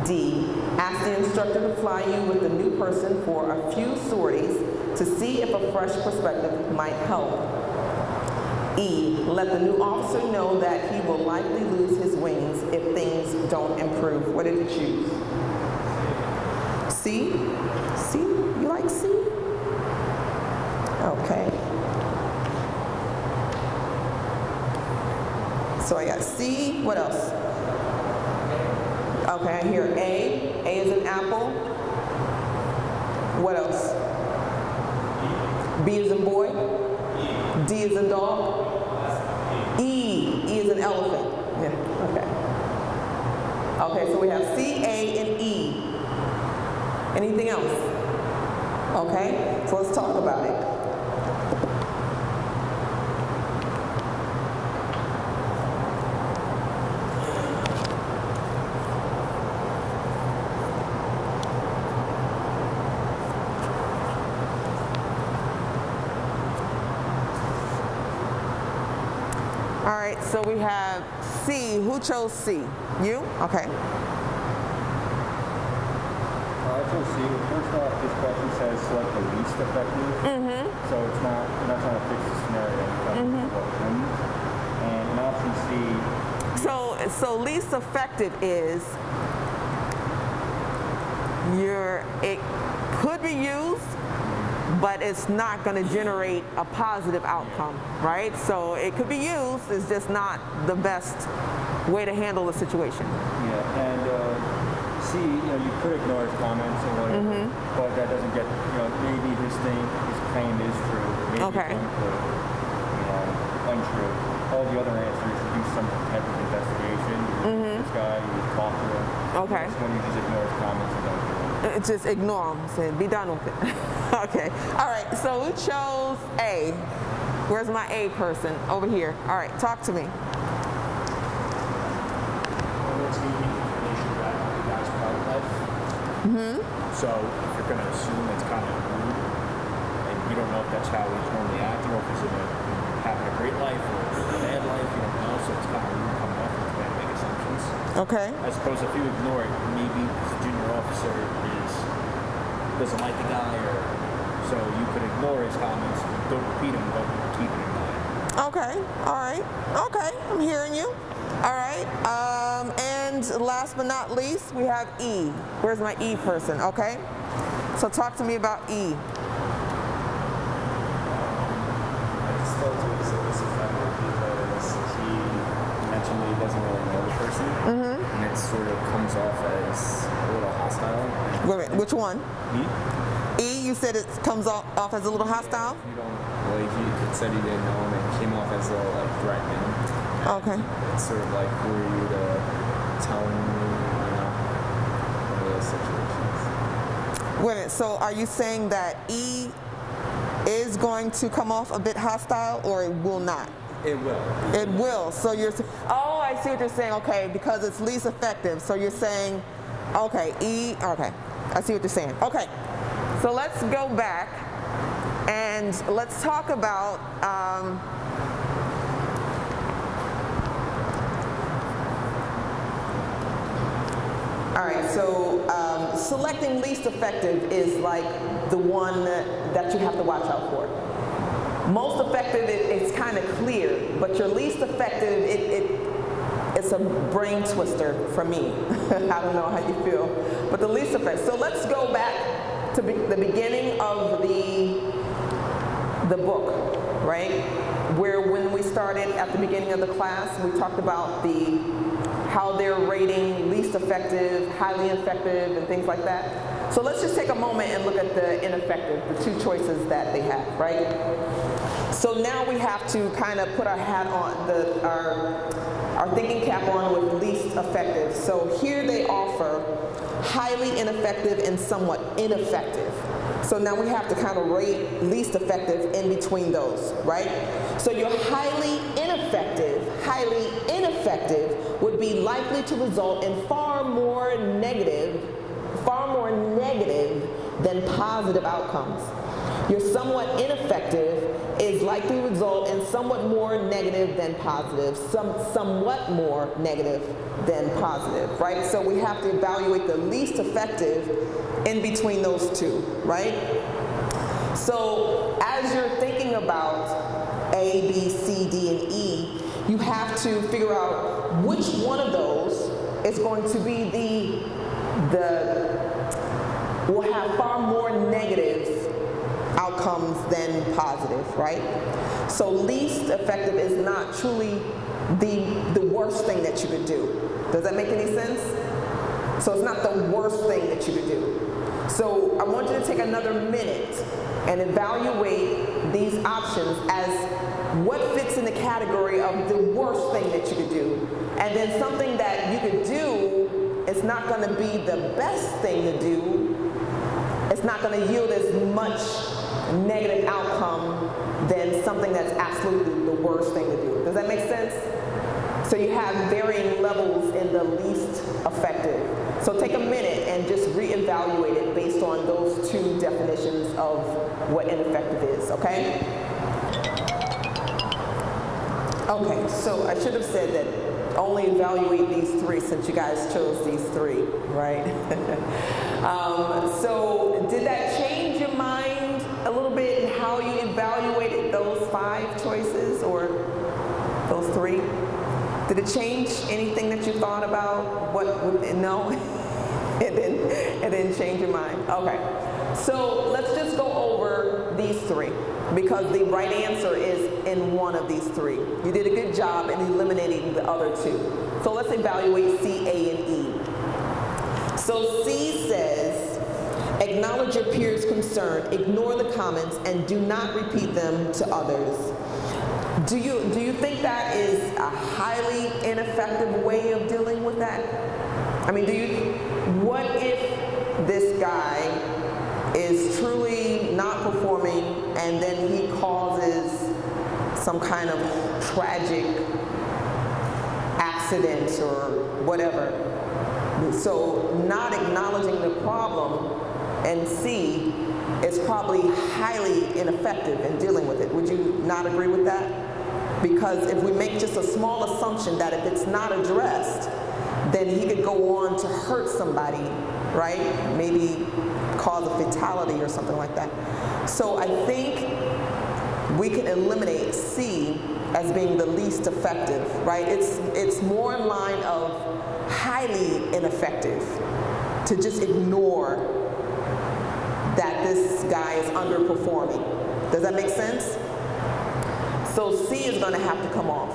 D, ask the instructor to fly you with the new person for a few sorties to see if a fresh perspective might help. E, let the new officer know that he will likely lose his wings if things don't improve. What did you choose? C? C? You like C? Okay. So I got C, what else? Okay, I hear A. A is an apple. What else? B is in boy. D is in dog. E. E is an elephant. Yeah, okay. Okay, so we have C, A, and E. Anything else? Okay, so let's talk about it. Right, so we have C. Who chose C? You? Okay. Uh, I chose C. First off, this question says select the least effective. Mm-hmm. So it's not, you're not trying to fix the scenario. You're trying to what wins. And in option C, So, so least effective is your, it could be used, but it's not going to generate a positive outcome, right? So it could be used, it's just not the best way to handle the situation. yeah, and uh, C, you know, you could ignore his comments and whatever, Mm-hmm. but that doesn't get, you know, maybe his thing, his claim is true, maybe Okay. it's untrue, you know, untrue. All the other answers, you do some type of investigation. You This guy, you talk to him. Okay. This one, you just ignore his comments and don't do it. Uh, Just ignore them. Say, be done with it. okay. All right. So we chose A. Where's my A person? Over here. All right. Talk to me. Well, it's the information about the guy's private life. Mm-hmm. So if you're going to assume it's kind of rude, and you don't know if that's how he's normally acting, or if he's a, having a great life or a bad life, you don't know. So it's kind of rude coming off to make assumptions. Okay. I suppose if you ignore it, maybe because junior officer is doesn't like the guy, or so you could ignore his comments, don't repeat them, but keep it in mind. Okay. All right. Okay. I'm hearing you. All right. Um, and last but not least, we have E. Where's my E person? Okay. So talk to me about E. I just felt it was a disadvantage because he mentioned that he doesn't really know the person, and it sort of comes off as a little hostile. Wait, wait, which one? He, E. You said it comes off, off as a little hostile. you don't, well, he said he didn't know him and it came off as a little like threatening. And Okay. It's sort of like, who are you to tell me, you know, one of those situations. Wait a minute. So are you saying that E is going to come off a bit hostile, or it will not? It will. It will. So you're. Oh, I see what you're saying. Okay, because it's least effective. So you're saying, okay, E. Okay, I see what you're saying. Okay, so let's go back and let's talk about. Um, all right, so um, selecting least effective is like the one that you have to watch out for. Most effective, it, it's kind of clear, but your least effective, it, it it's a brain twister for me. I don't know how you feel, but the least effective. So let's go back to be, the beginning of the the book, right? Where when we started at the beginning of the class, we talked about the how they're rating least effective, highly effective, and things like that. So let's just take a moment and look at the ineffective, the two choices that they have, right? So now we have to kind of put our hat on, the, our, our thinking cap on with least effective. So here they offer highly ineffective and somewhat ineffective. So now we have to kind of rate least effective in between those, right? So your highly ineffective, highly ineffective would be likely to result in far more negative, far more negative than positive outcomes. Your somewhat ineffective is likely to result in somewhat more negative than positive, some somewhat more negative than positive, right? So we have to evaluate the least effective in between those two, right? So as you're thinking about A, B, C, D, and E, you have to figure out which one of those is going to be the the will have far more negative outcomes than positive, right? So least effective is not truly the the worst thing that you could do. Does that make any sense? So it's not the worst thing that you could do. So I want you to take another minute and evaluate these options as what fits in the category of the worst thing that you could do. And then something that you could do is not going to be the best thing to do. It's not going to yield as much negative outcome than something that's absolutely the worst thing to do. Does that make sense? So you have varying levels in the least effective. So take a minute and just reevaluate it based on those two definitions of what ineffective is, okay? Okay, so I should have said that only evaluate these three since you guys chose these three, right? um, so did that change three? Did it change anything that you thought about? What? No, it didn't. It didn't change your mind. Okay. So let's just go over these three because the right answer is in one of these three. You did a good job in eliminating the other two. So let's evaluate C, A, and E. So C says, acknowledge your peers' concern, ignore the comments, and do not repeat them to others. Do you, do you think that is a highly ineffective way of dealing with that? I mean, do you, what if this guy is truly not performing and then he causes some kind of tragic accident or whatever? So not acknowledging the problem and C is probably highly ineffective in dealing with it. Would you not agree with that? Because if we make just a small assumption that if it's not addressed, then he could go on to hurt somebody, right? Maybe cause a fatality or something like that. So I think we can eliminate C as being the least effective, right? It's, it's more in line of highly ineffective to just ignore that this guy is underperforming. Does that make sense? So C is going to have to come off.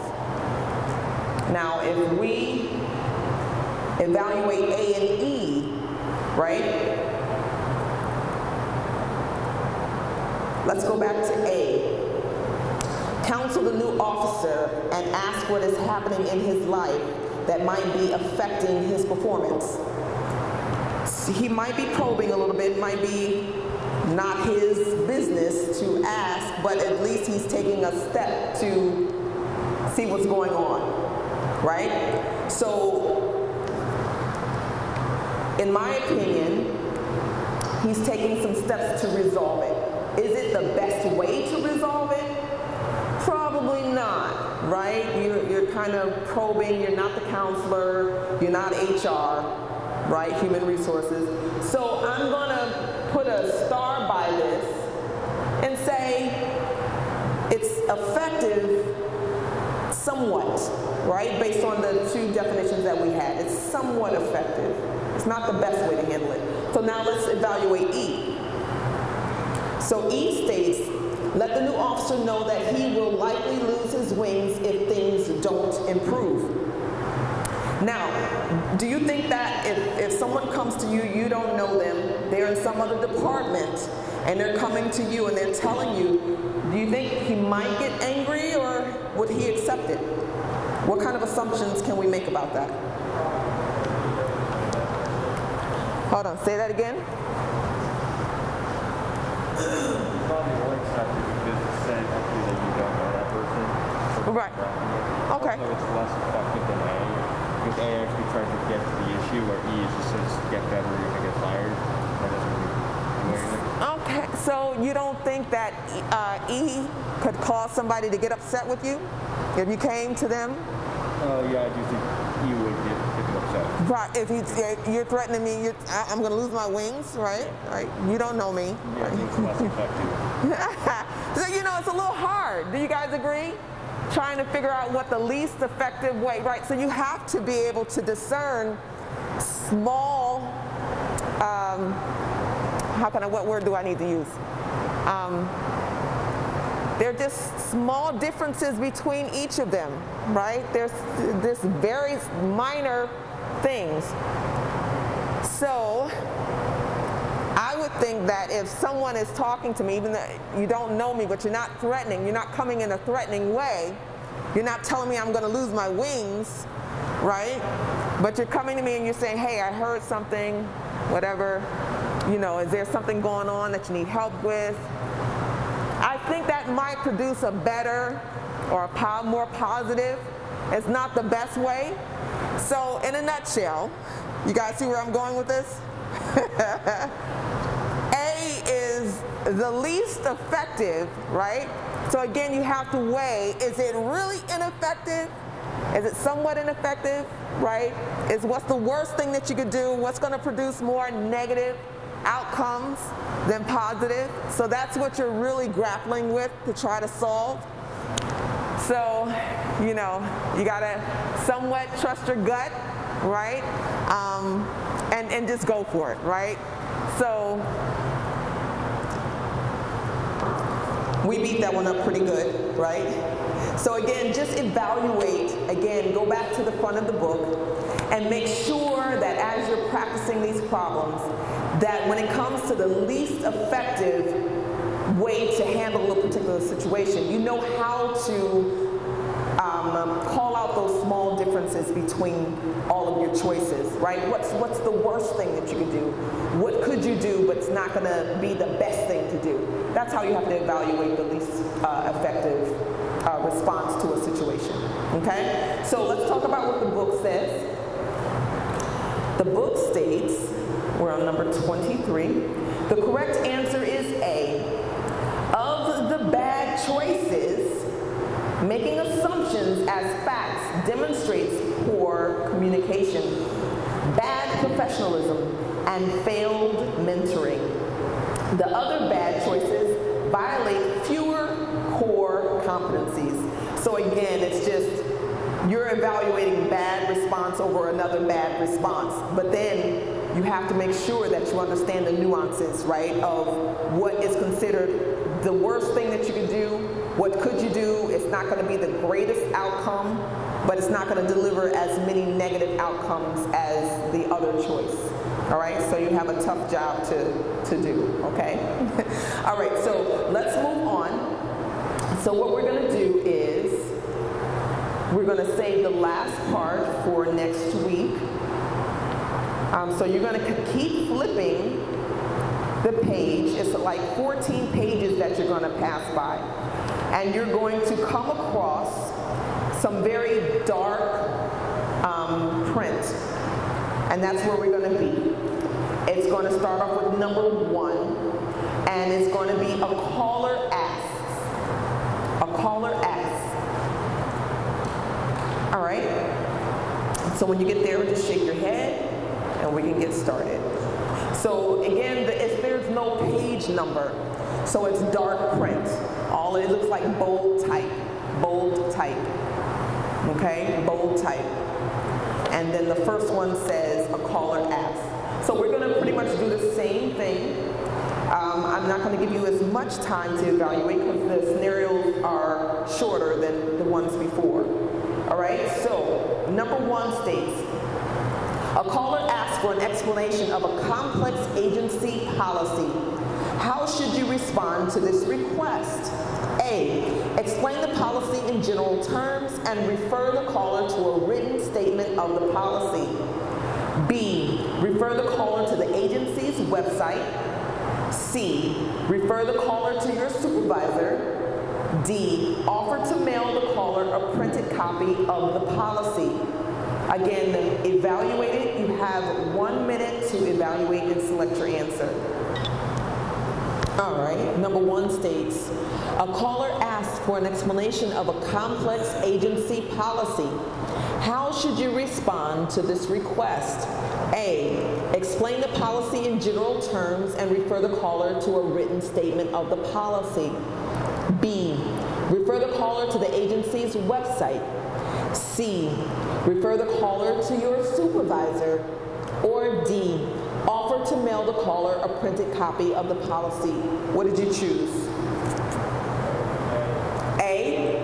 Now, if we evaluate A and E, right? Let's go back to A. Counsel the new officer and ask what is happening in his life that might be affecting his performance. He might be probing a little bit, might be not his business to ask, but at least he's taking a step to see what's going on, right? So, in my opinion, he's taking some steps to resolve it. Is it the best way to resolve it? Probably not, right? You're, you're kind of probing, you're not the counselor, you're not HR, right? Human resources. So I'm gonna put a star by this and say it's effective somewhat, right? Based on the two definitions that we had. It's somewhat effective. It's not the best way to handle it. So now let's evaluate E. So E states, let the new officer know that he will likely lose his wings if things don't improve. Now, do you think that if, if someone comes to you, you don't know them, they're in some other department, and they're coming to you and they're telling you, do you think he might get angry or would he accept it? What kind of assumptions can we make about that? Hold on, say that again. Probably more accepted because it's saying that you don't know that person. Right. Okay. Also, it's less effective than A because A actually tries to get to the issue where E is just says get better or you're gonna get fired. That doesn't really do anything. Okay, so you don't think that uh, E could cause somebody to get upset with you if you came to them? Uh, yeah, I do think E would get, get upset. Right, if he, you're threatening me, you're, I- I'm going to lose my wings, right? Right. You don't know me. Yeah, I think it's less effective. so you know it's a little hard. Do you guys agree? Trying to figure out what the least effective way, right? So you have to be able to discern small. Um, how can I? What word do I need to use? Um, they're just small differences between each of them, right? There's this very minor things. So I would think that if someone is talking to me, even though you don't know me, but you're not threatening, you're not coming in a threatening way, you're not telling me I'm going to lose my wings, right? But you're coming to me and you're saying, hey, I heard something, whatever, you know, is there something going on that you need help with? I think that might produce a better or a more positive. It's not the best way. So, in a nutshell, you guys see where I'm going with this? A is the least effective, right? So again, you have to weigh, is it really ineffective? Is it somewhat ineffective, right? Is what's the worst thing that you could do? What's going to produce more negative outcomes than positive? So that's what you're really grappling with to try to solve. So, you know, you got to somewhat trust your gut, right? Um, and, and just go for it, right? So, we beat that one up pretty good, right? So again, just evaluate, again, go back to the front of the book and make sure that as you're practicing these problems, that when it comes to the least effective way to handle a particular situation, you know how to um, call out those small differences between all of your choices, right? What's, what's the worst thing that you could do? What could you do, but it's not going to be the best thing to do? That's how you have to evaluate the least uh, effective uh, response to a situation, okay? So let's talk about what the book says. The book states, we're on number 23, the correct answer is A. Of the bad choices, Making assumptions as facts demonstrates poor communication, bad professionalism, and failed mentoring. The other bad choices violate fewer core competencies. So again, it's just you're evaluating bad response over another bad response, but then you have to make sure that you understand the nuances, right, of what is considered the worst thing that you can do what could you do? It's not going to be the greatest outcome, but it's not going to deliver as many negative outcomes as the other choice. All right, so you have a tough job to, to do, okay? All right, so let's move on. So what we're going to do is we're going to save the last part for next week. Um, so you're going to keep flipping the page. It's like 14 pages that you're going to pass by and you're going to come across some very dark um, print. And that's where we're going to be. It's going to start off with number one, and it's going to be a caller asks. A caller asks. All right? So when you get there, just shake your head, and we can get started. So again, the, if there's no page number, so it's dark print. All it looks like bold type, bold type. Okay, bold type. And then the first one says a caller asks. So we're going to pretty much do the same thing. Um, I'm not going to give you as much time to evaluate because the scenarios are shorter than the ones before. All right, so number one states, a caller asks for an explanation of a complex agency policy how should you respond to this request? A. Explain the policy in general terms and refer the caller to a written statement of the policy. B. Refer the caller to the agency's website. C. Refer the caller to your supervisor. D. Offer to mail the caller a printed copy of the policy. Again, evaluate it. You have one minute to evaluate and select your answer. All right. Number one states, a caller asks for an explanation of a complex agency policy. How should you respond to this request? A. Explain the policy in general terms and refer the caller to a written statement of the policy. B. Refer the caller to the agency's website. C. Refer the caller to your supervisor. Or D Offer to mail the caller a printed copy of the policy. What did you choose? A.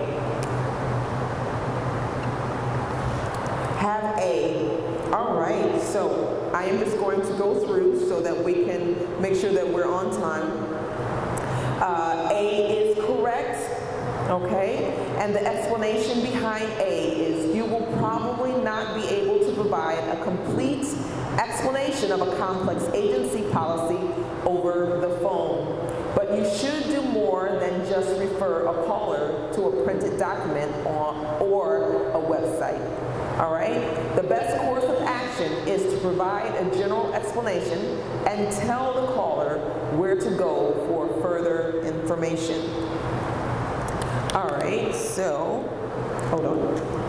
Have A. All right, so I am just going to go through so that we can make sure that we're on time. Uh, a is correct, okay? And the explanation behind A is probably not be able to provide a complete explanation of a complex agency policy over the phone. But you should do more than just refer a caller to a printed document on, or a website. All right? The best course of action is to provide a general explanation and tell the caller where to go for further information. All right, so, hold on.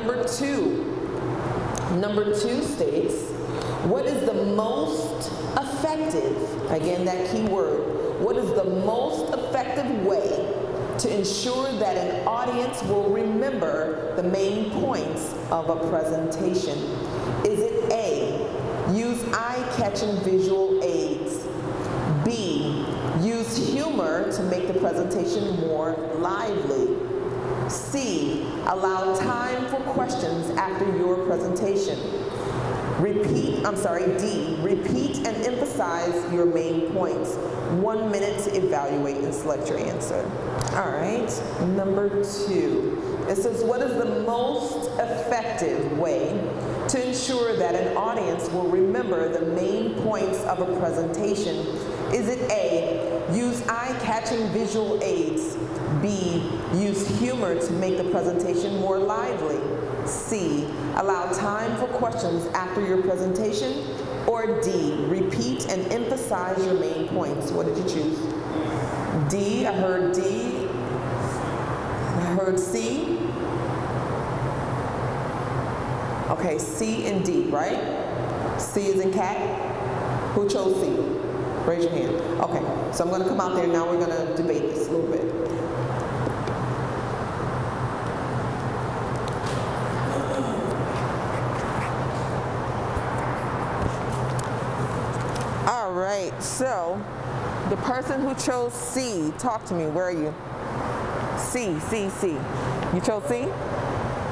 number two. Number two states, what is the most effective, again that key word, what is the most effective way to ensure that an audience will remember the main points of a presentation? Is it A, use eye-catching visual aids. B, use humor to make the presentation more lively. C, allow time for questions after your presentation. Repeat, I'm sorry, D, repeat and emphasize your main points. One minute to evaluate and select your answer. All right, number two. It says, what is the most effective way to ensure that an audience will remember the main points of a presentation? Is it A, use eye-catching visual aids? B, use humor to make the presentation more lively? C, allow time for questions after your presentation? Or D, repeat and emphasize your main points? What did you choose? D, I heard D. I heard C. Okay, C and D, right? C is in cat. Who chose C? Raise your hand. Okay, so I'm going to come out there now. We're going to debate this a little bit. All right, so the person who chose C, talk to me. Where are you? C, C, C. You chose C?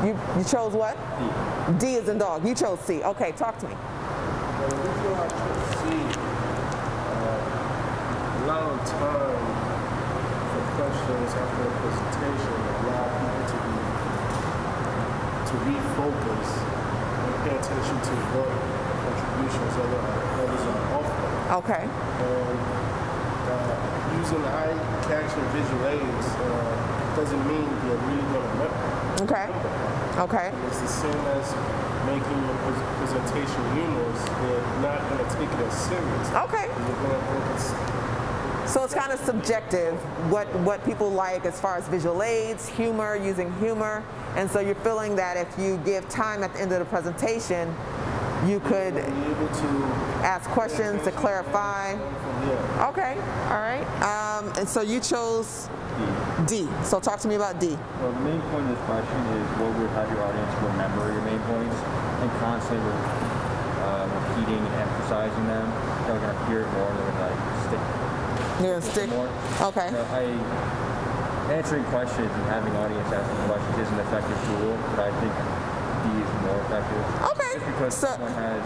You, you chose what? D. D is in dog. You chose C. Okay, talk to me. Well, the reason why I chose C, uh, allowing time for questions after the presentation, allow people to be to refocus and pay attention to what contributions other others are offering. Okay. And uh, using eye-catching visual aids uh, doesn't mean you're really going to remember. Okay. Okay. It's the same as making your pres- presentation humorous. They're not going to take it as serious. Okay. So it's kind of subjective what what people like as far as visual aids, humor, using humor, and so you're feeling that if you give time at the end of the presentation, you could be able to ask questions to clarify. Okay. All right. Um, and so you chose D. So talk to me about D. Well, the main point of this question is what would have your audience remember your main points and constantly uh, repeating and emphasizing them. They're going to hear it more they're going to like gonna stick. more. Okay. You know, I, answering questions and having audience asking questions is an effective tool, but I think D is more effective. Okay. Just because So- someone has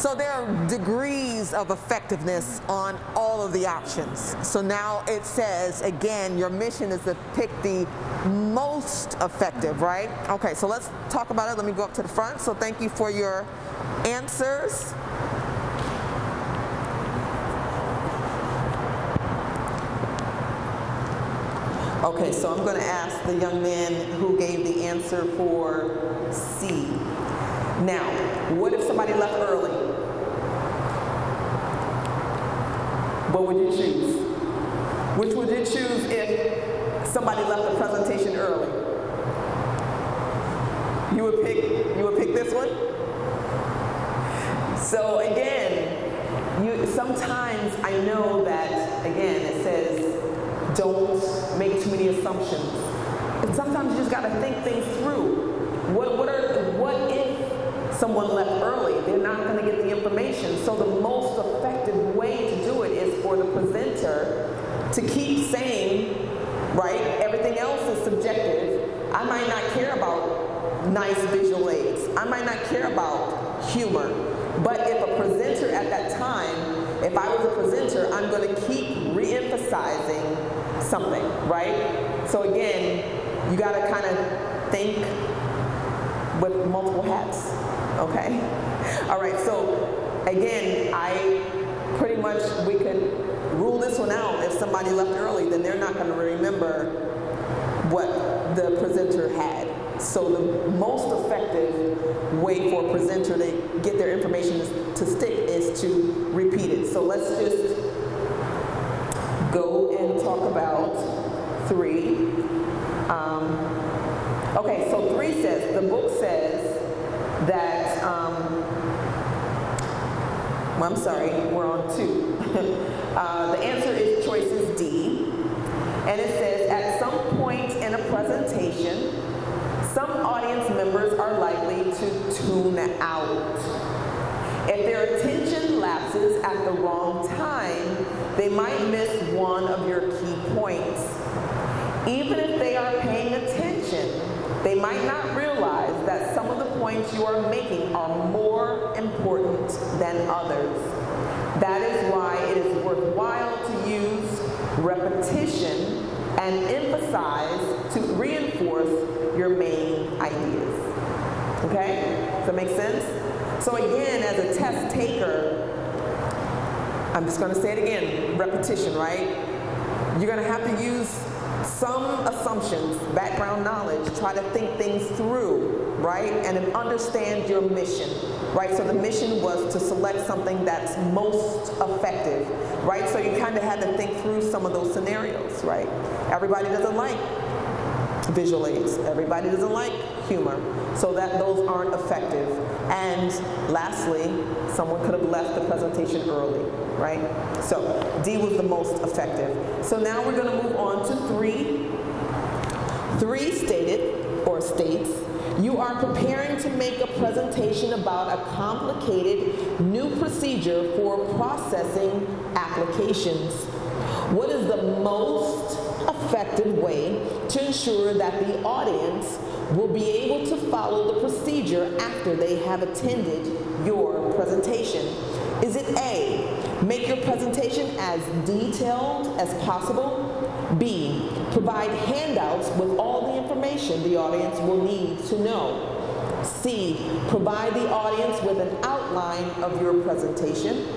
So there are degrees of effectiveness on all of the options. So now it says, again, your mission is to pick the most effective, right? Okay, so let's talk about it. Let me go up to the front. So thank you for your answers. Okay, so I'm going to ask the young man who gave the answer for C. Now, what if somebody left early? What would you choose? Which would you choose if somebody left the presentation early? You would pick you would pick this one? So again, you sometimes I know that again it says don't make too many assumptions. And sometimes you just gotta think things through. What what are what if someone left early? They're not gonna get the information. So the most effective way to do it is for the presenter to keep saying, right, everything else is subjective. I might not care about nice visual aids. I might not care about humor. But if a presenter at that time, if I was a presenter, I'm going to keep re-emphasizing something, right? So again, you got to kind of think with multiple hats, okay? All right, so again, I pretty much, we could rule this one out. If somebody left early, then they're not going to remember what the presenter had. So the most effective way for a presenter to get their information to stick is to repeat it. So let's just go talk about three. Um, okay, so three says, the book says that, um, well, I'm sorry, we're on two. uh, the answer is choices D. And it says, at some point in a presentation, some audience members are likely to tune out. If their attention at the wrong time, they might miss one of your key points. Even if they are paying attention, they might not realize that some of the points you are making are more important than others. That is why it is worthwhile to use repetition and emphasize to reinforce your main ideas. Okay? Does that make sense? So again, as a test taker, I'm just going to say it again, repetition, right? You're going to have to use some assumptions, background knowledge, try to think things through, right? And understand your mission, right? So the mission was to select something that's most effective, right? So you kind of had to think through some of those scenarios, right? Everybody doesn't like visual aids. Everybody doesn't like humor. So that those aren't effective. And lastly, someone could have left the presentation early, right? So D was the most effective. So now we're going to move on to three. Three stated, or states, you are preparing to make a presentation about a complicated new procedure for processing applications. What is the most effective way to ensure that the audience will be able to follow the procedure after they have attended your presentation? Is it A, make your presentation as detailed as possible? B, provide handouts with all the information the audience will need to know? C, provide the audience with an outline of your presentation?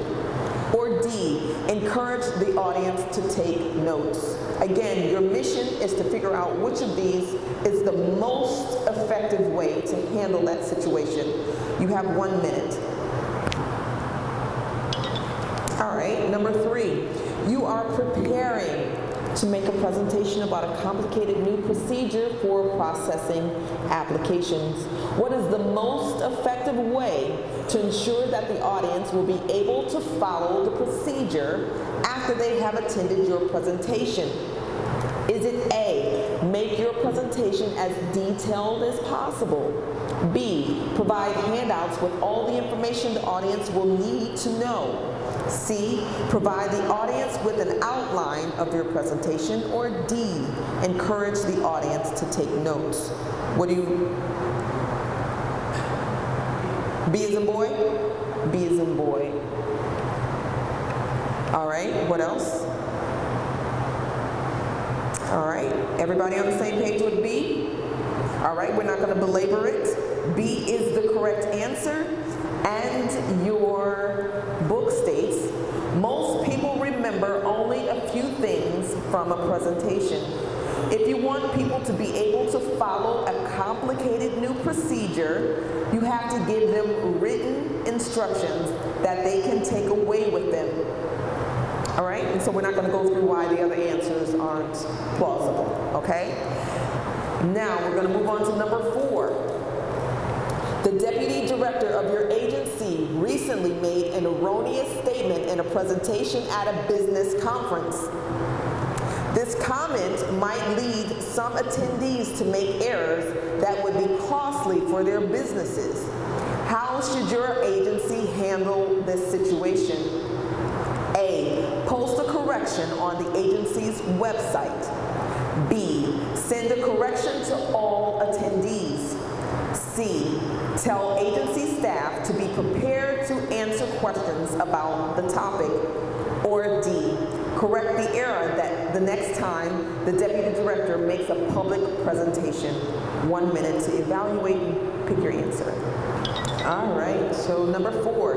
Or D, encourage the audience to take notes. Again, your mission is to figure out which of these is the most effective way to handle that situation. You have one minute. All right, number three, you are preparing to make a presentation about a complicated new procedure for processing applications. What is the most effective way to ensure that the audience will be able to follow the procedure after they have attended your presentation? Is it A, make your presentation as detailed as possible? B, provide handouts with all the information the audience will need to know? C, provide the audience with an outline of your presentation, or D, encourage the audience to take notes. What do you, B is in boy? B is in boy. All right, what else? All right, everybody on the same page with B? All right, we're not going to belabor it. B is the correct answer. And your book states, most people remember only a few things from a presentation. If you want people to be able to follow a complicated new procedure, you have to give them written instructions that they can take away with them. All right, and so we're not going to go through why the other answers aren't plausible, okay? Now we're going to move on to number four. The deputy director of your agency recently made an erroneous statement in a presentation at a business conference. This comment might lead some attendees to make errors that would be costly for their businesses. How should your agency handle this situation? A. Post a correction on the agency's website. B. Send a correction to all attendees. C. Tell agency staff to be prepared to answer questions about the topic. Or D. Correct the error that the next time the deputy director makes a public presentation. One minute to evaluate and pick your answer. All right, so number four.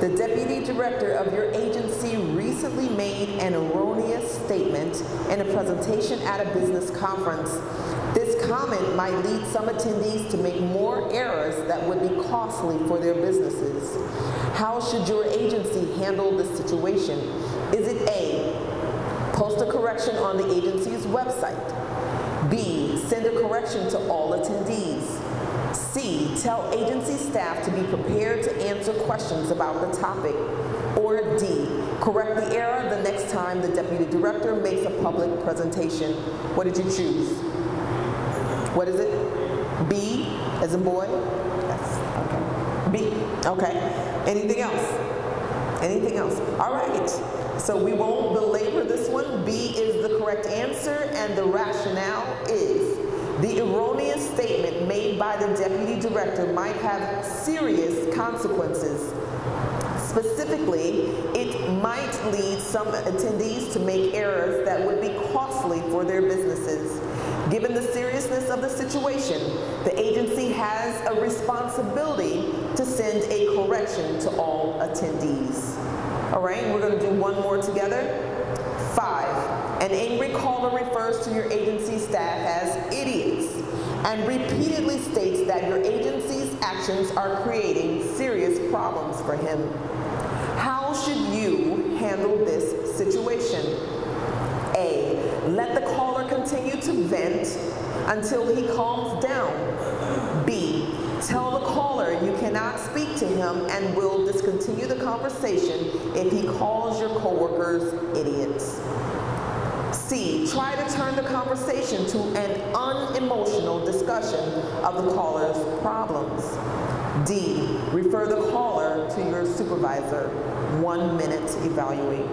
The deputy director of your agency recently made an erroneous statement in a presentation at a business conference. This comment might lead some attendees to make more errors that would be costly for their businesses. How should your agency handle this situation? Is it A, post a correction on the agency's website? B, send a correction to all attendees? C, tell agency staff to be prepared to answer questions about the topic. Or D, correct the error the next time the deputy director makes a public presentation. What did you choose? What is it? B, as in boy? Yes, okay. B, okay. Anything else? Anything else? All right. So we won't belabor this one. B is the correct answer, and the rationale is the erroneous statement made by the deputy director might have serious consequences. Specifically, it might lead some attendees to make errors that would be costly for their businesses. Given the seriousness of the situation, the agency has a responsibility to send a correction to all attendees. All right, we're going to do one more together. Five, an angry caller refers to your agency staff as idiots and repeatedly states that your agency's actions are creating serious problems for him. How should you handle this situation? A, let the caller continue to vent until he calms down. B, tell the caller you cannot speak to him and will discontinue the conversation if he calls your coworkers idiots. C, try to turn the conversation to an unemotional discussion of the caller's problems. D, refer the caller to your supervisor. One minute evaluate.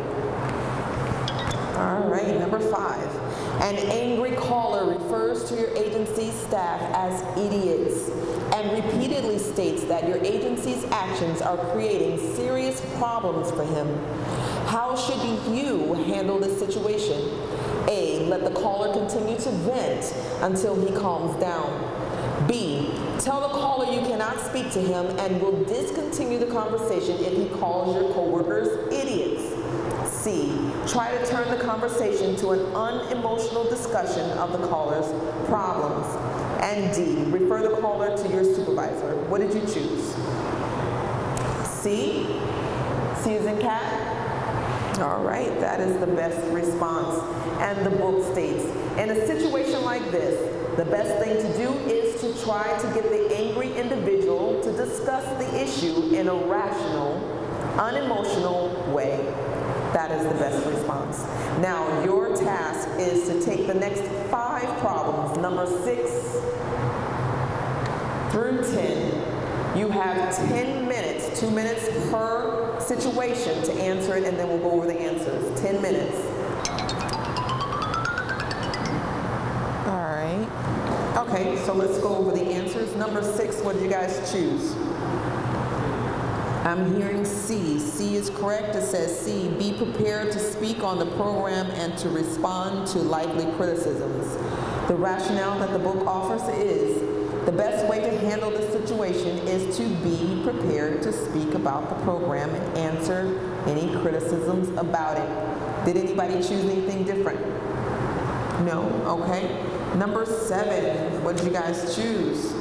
All right, number five. An angry caller refers to your agency's staff as idiots and repeatedly states that your agency's actions are creating serious problems for him. How should you handle this situation? A, let the caller continue to vent until he calms down. B, tell the caller you cannot speak to him and will discontinue the conversation if he calls your coworkers idiots. C, try to turn the conversation to an unemotional discussion of the caller's problems. And D, refer the caller to your supervisor. What did you choose? C? C is in cat? All right, that is the best response. And the book states, in a situation like this, the best thing to do is to try to get the angry individual to discuss the issue in a rational, unemotional way. That is the best response. Now, your task is to take the next five problems, number six through 10. You have 10 minutes, two minutes per situation to answer it, and then we'll go over the answers. 10 minutes. All right. Okay, so let's go over the answers. Number six, what did you guys choose? I'm hearing C. C is correct. It says C, be prepared to speak on the program and to respond to lively criticisms. The rationale that the book offers is the best way to handle this situation is to be prepared to speak about the program and answer any criticisms about it. Did anybody choose anything different? No? Okay. Number seven, what did you guys choose?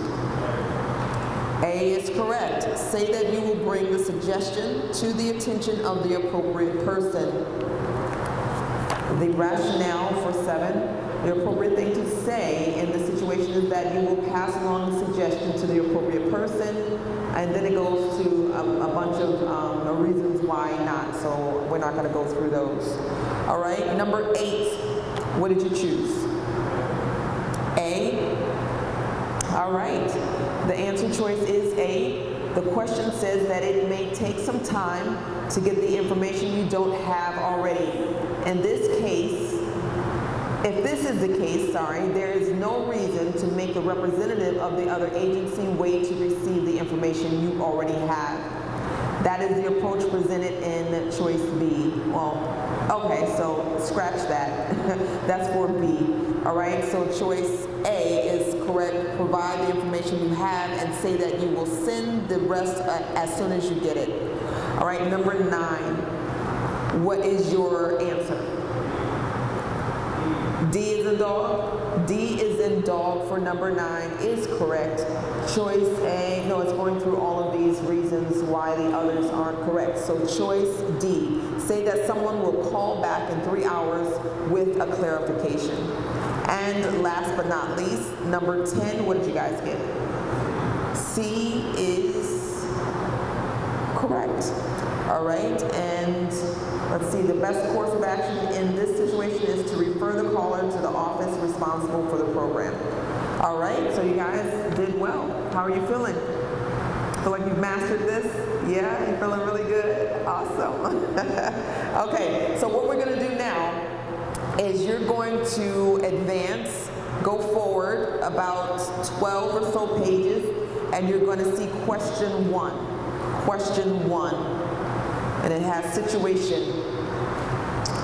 A is correct. Say that you will bring the suggestion to the attention of the appropriate person. The rationale for seven, the appropriate thing to say in the situation is that you will pass along the suggestion to the appropriate person, and then it goes to a, a bunch of um, reasons why not, so we're not going to go through those. All right, number eight, what did you choose? A. All right. The answer choice is A. The question says that it may take some time to get the information you don't have already. In this case, if this is the case, sorry, there is no reason to make the representative of the other agency wait to receive the information you already have. That is the approach presented in choice B. Well, okay, so scratch that. That's for B. All right, so choice A is correct. Provide the information you have and say that you will send the rest uh, as soon as you get it. All right, number nine. What is your answer? D is in dog. D is in dog for number nine is correct. Choice A, no, it's going through all of these reasons why the others aren't correct. So choice D, say that someone will call back in three hours with a clarification. And last but not least, number 10, what did you guys get? C is correct. All right, and let's see, the best course of action in this situation is to refer the caller to the office responsible for the program. All right, so you guys did well. How are you feeling? Feel like you've mastered this? Yeah? you're feeling really good? Awesome. okay, so what we're to do is you're going to advance, go forward about 12 or so pages, and you're going to see question one. Question one. And it has situation.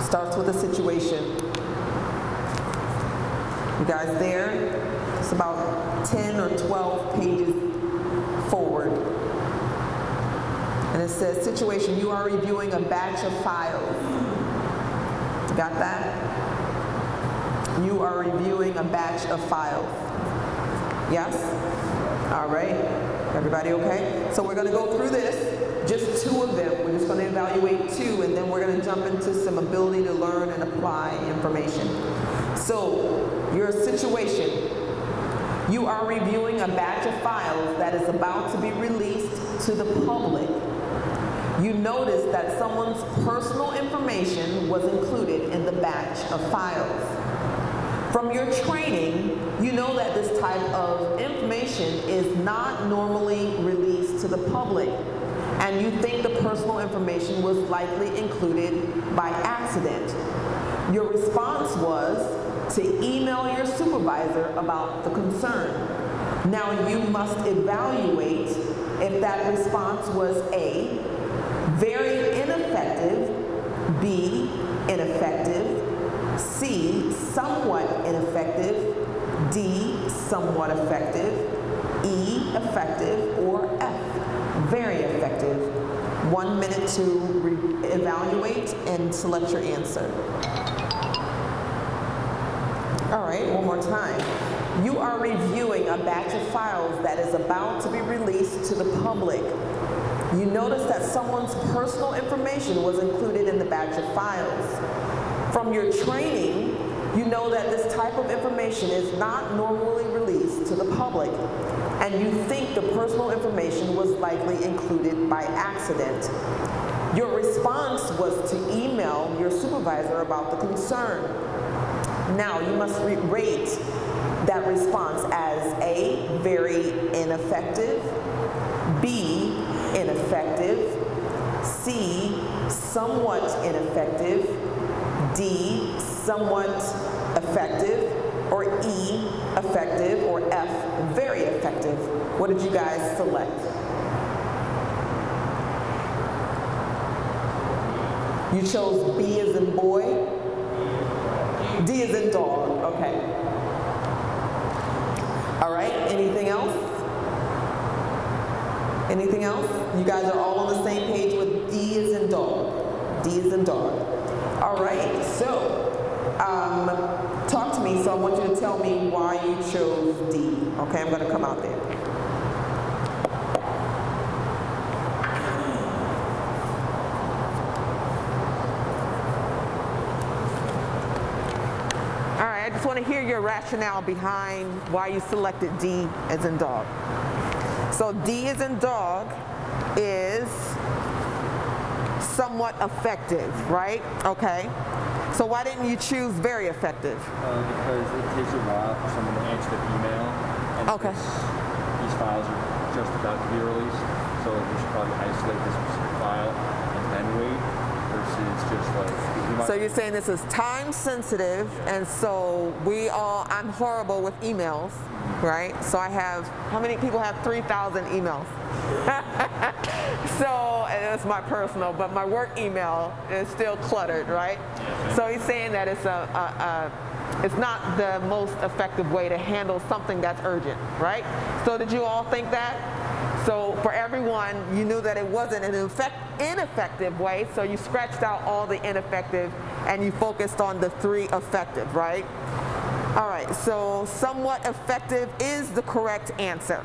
Starts with a situation. You guys there? It's about 10 or 12 pages forward. And it says, situation, you are reviewing a batch of files. Got that? You are reviewing a batch of files. Yes? All right. Everybody okay? So we're going to go through this, just two of them. We're just going to evaluate two, and then we're going to jump into some ability to learn and apply information. So, your situation. You are reviewing a batch of files that is about to be released to the public. You notice that someone's personal information was included in the batch of files. From your training, you know that this type of information is not normally released to the public, and you think the personal information was likely included by accident. Your response was, to email your supervisor about the concern. Now you must evaluate if that response was A, very ineffective, B, ineffective, somewhat ineffective, D, somewhat effective, E, effective, or F, very effective. One minute to evaluate and select your answer. All right, one more time. You are reviewing a batch of files that is about to be released to the public. You notice that someone's personal information was included in the batch of files. From your training, you know that this type of information is not normally released to the public, and you think the personal information was likely included by accident. Your response was to email your supervisor about the concern. Now you must rate that response as A, very ineffective, B, ineffective, C, somewhat ineffective, D, somewhat effective, or E, effective, or F, very effective. What did you guys select? You chose B as in boy, D as in dog. Okay. All right. Anything else? Anything else? You guys are all on the same page with D as in dog. D as in dog. All right. So, um, talk to me. So I want you to tell me why you chose D. Okay. I'm going to come out there. All right, I just want to hear your rationale behind why you selected D as in dog. So D as in dog is somewhat effective, right? Okay. So why didn't you choose very effective? Uh, because it takes a while for someone to answer the email. And okay. These files are just about to be released, so we should probably isolate this specific file and then wait versus just like so you're saying this is time sensitive, and so we all, I'm horrible with emails, right? So I have, how many people have 3,000 emails? so, and it's my personal, but my work email is still cluttered, right? So he's saying that it's a, a, a it's not the most effective way to handle something that's urgent, right? So did you all think that? So for everyone, you knew that it wasn't an effect, ineffective way, so you scratched out all the ineffective and you focused on the three effective, right? All right, so somewhat effective is the correct answer.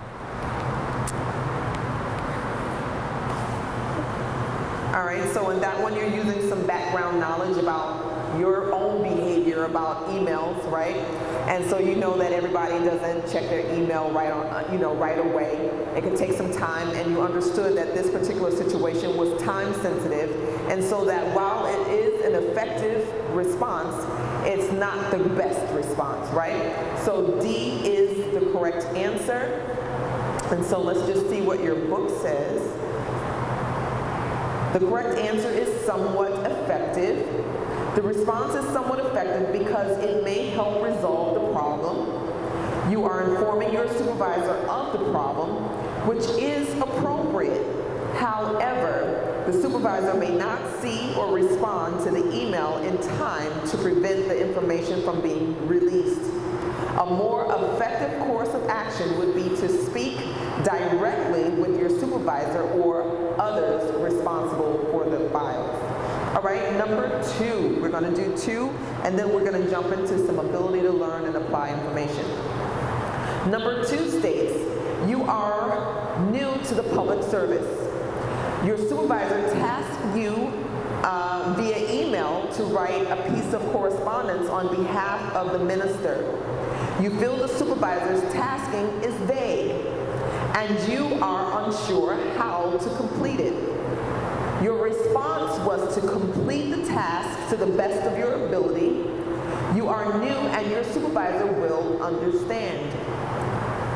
All right, so in that one, you're using some background knowledge about your own behavior about emails, right? And so you know that everybody doesn't check their email right on, you know, right away. It can take some time, and you understood that this particular situation was time sensitive, and so that while it is an effective response, it's not the best response, right? So D is the correct answer. And so let's just see what your book says. The correct answer is somewhat effective. The response is somewhat effective because it may help resolve the problem. You are informing your supervisor of the problem, which is appropriate. However, the supervisor may not see or respond to the email in time to prevent the information from being released. A more effective course of action would be to speak directly with your supervisor or others responsible for the files. All right, number two, we're going to do two, and then we're going to jump into some ability to learn and apply information. Number two states, you are new to the public service. Your supervisor tasks you uh, via email to write a piece of correspondence on behalf of the minister. You feel the supervisor's tasking is vague and you are unsure how to complete it. Your response was to complete the task to the best of your ability. You are new and your supervisor will understand.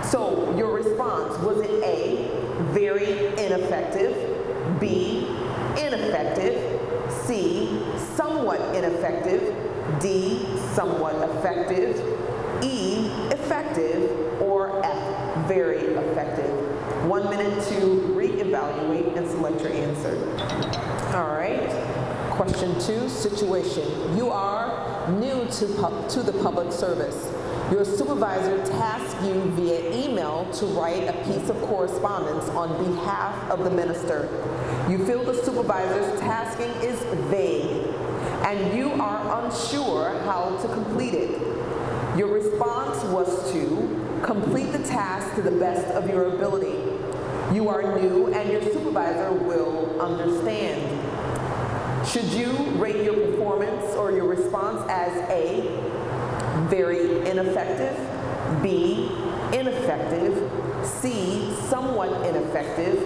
So your response, was it A, very ineffective, B, ineffective, C, somewhat ineffective, D, somewhat effective, E, effective, very effective. One minute to reevaluate and select your answer. All right. Question two, situation. You are new to, to the public service. Your supervisor tasks you via email to write a piece of correspondence on behalf of the minister. You feel the supervisor's tasking is vague and you are unsure how to complete it. Your response was to complete the task to the best of your ability. You are new and your supervisor will understand. Should you rate your performance or your response as A, very ineffective, B, ineffective, C, somewhat ineffective,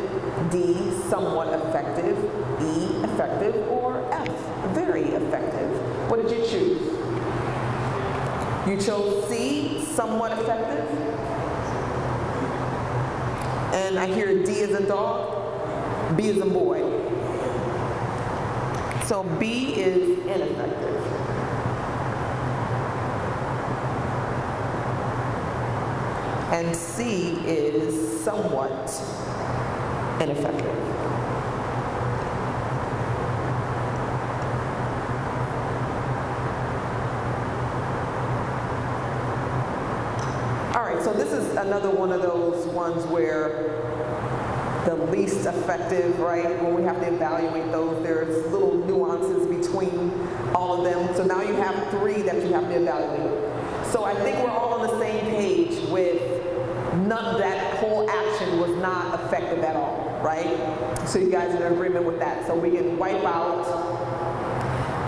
D, somewhat effective, E, effective, or F, very effective. What did you choose? You chose C, somewhat effective. And I hear D is a dog, B is a boy. So B is ineffective. and C is somewhat ineffective. So this is another one of those ones where the least effective, right? When we have to evaluate those, there's little nuances between all of them. So now you have three that you have to evaluate. So I think we're all on the same page with none that whole action was not effective at all, right? So you guys are in agreement with that. So we can wipe out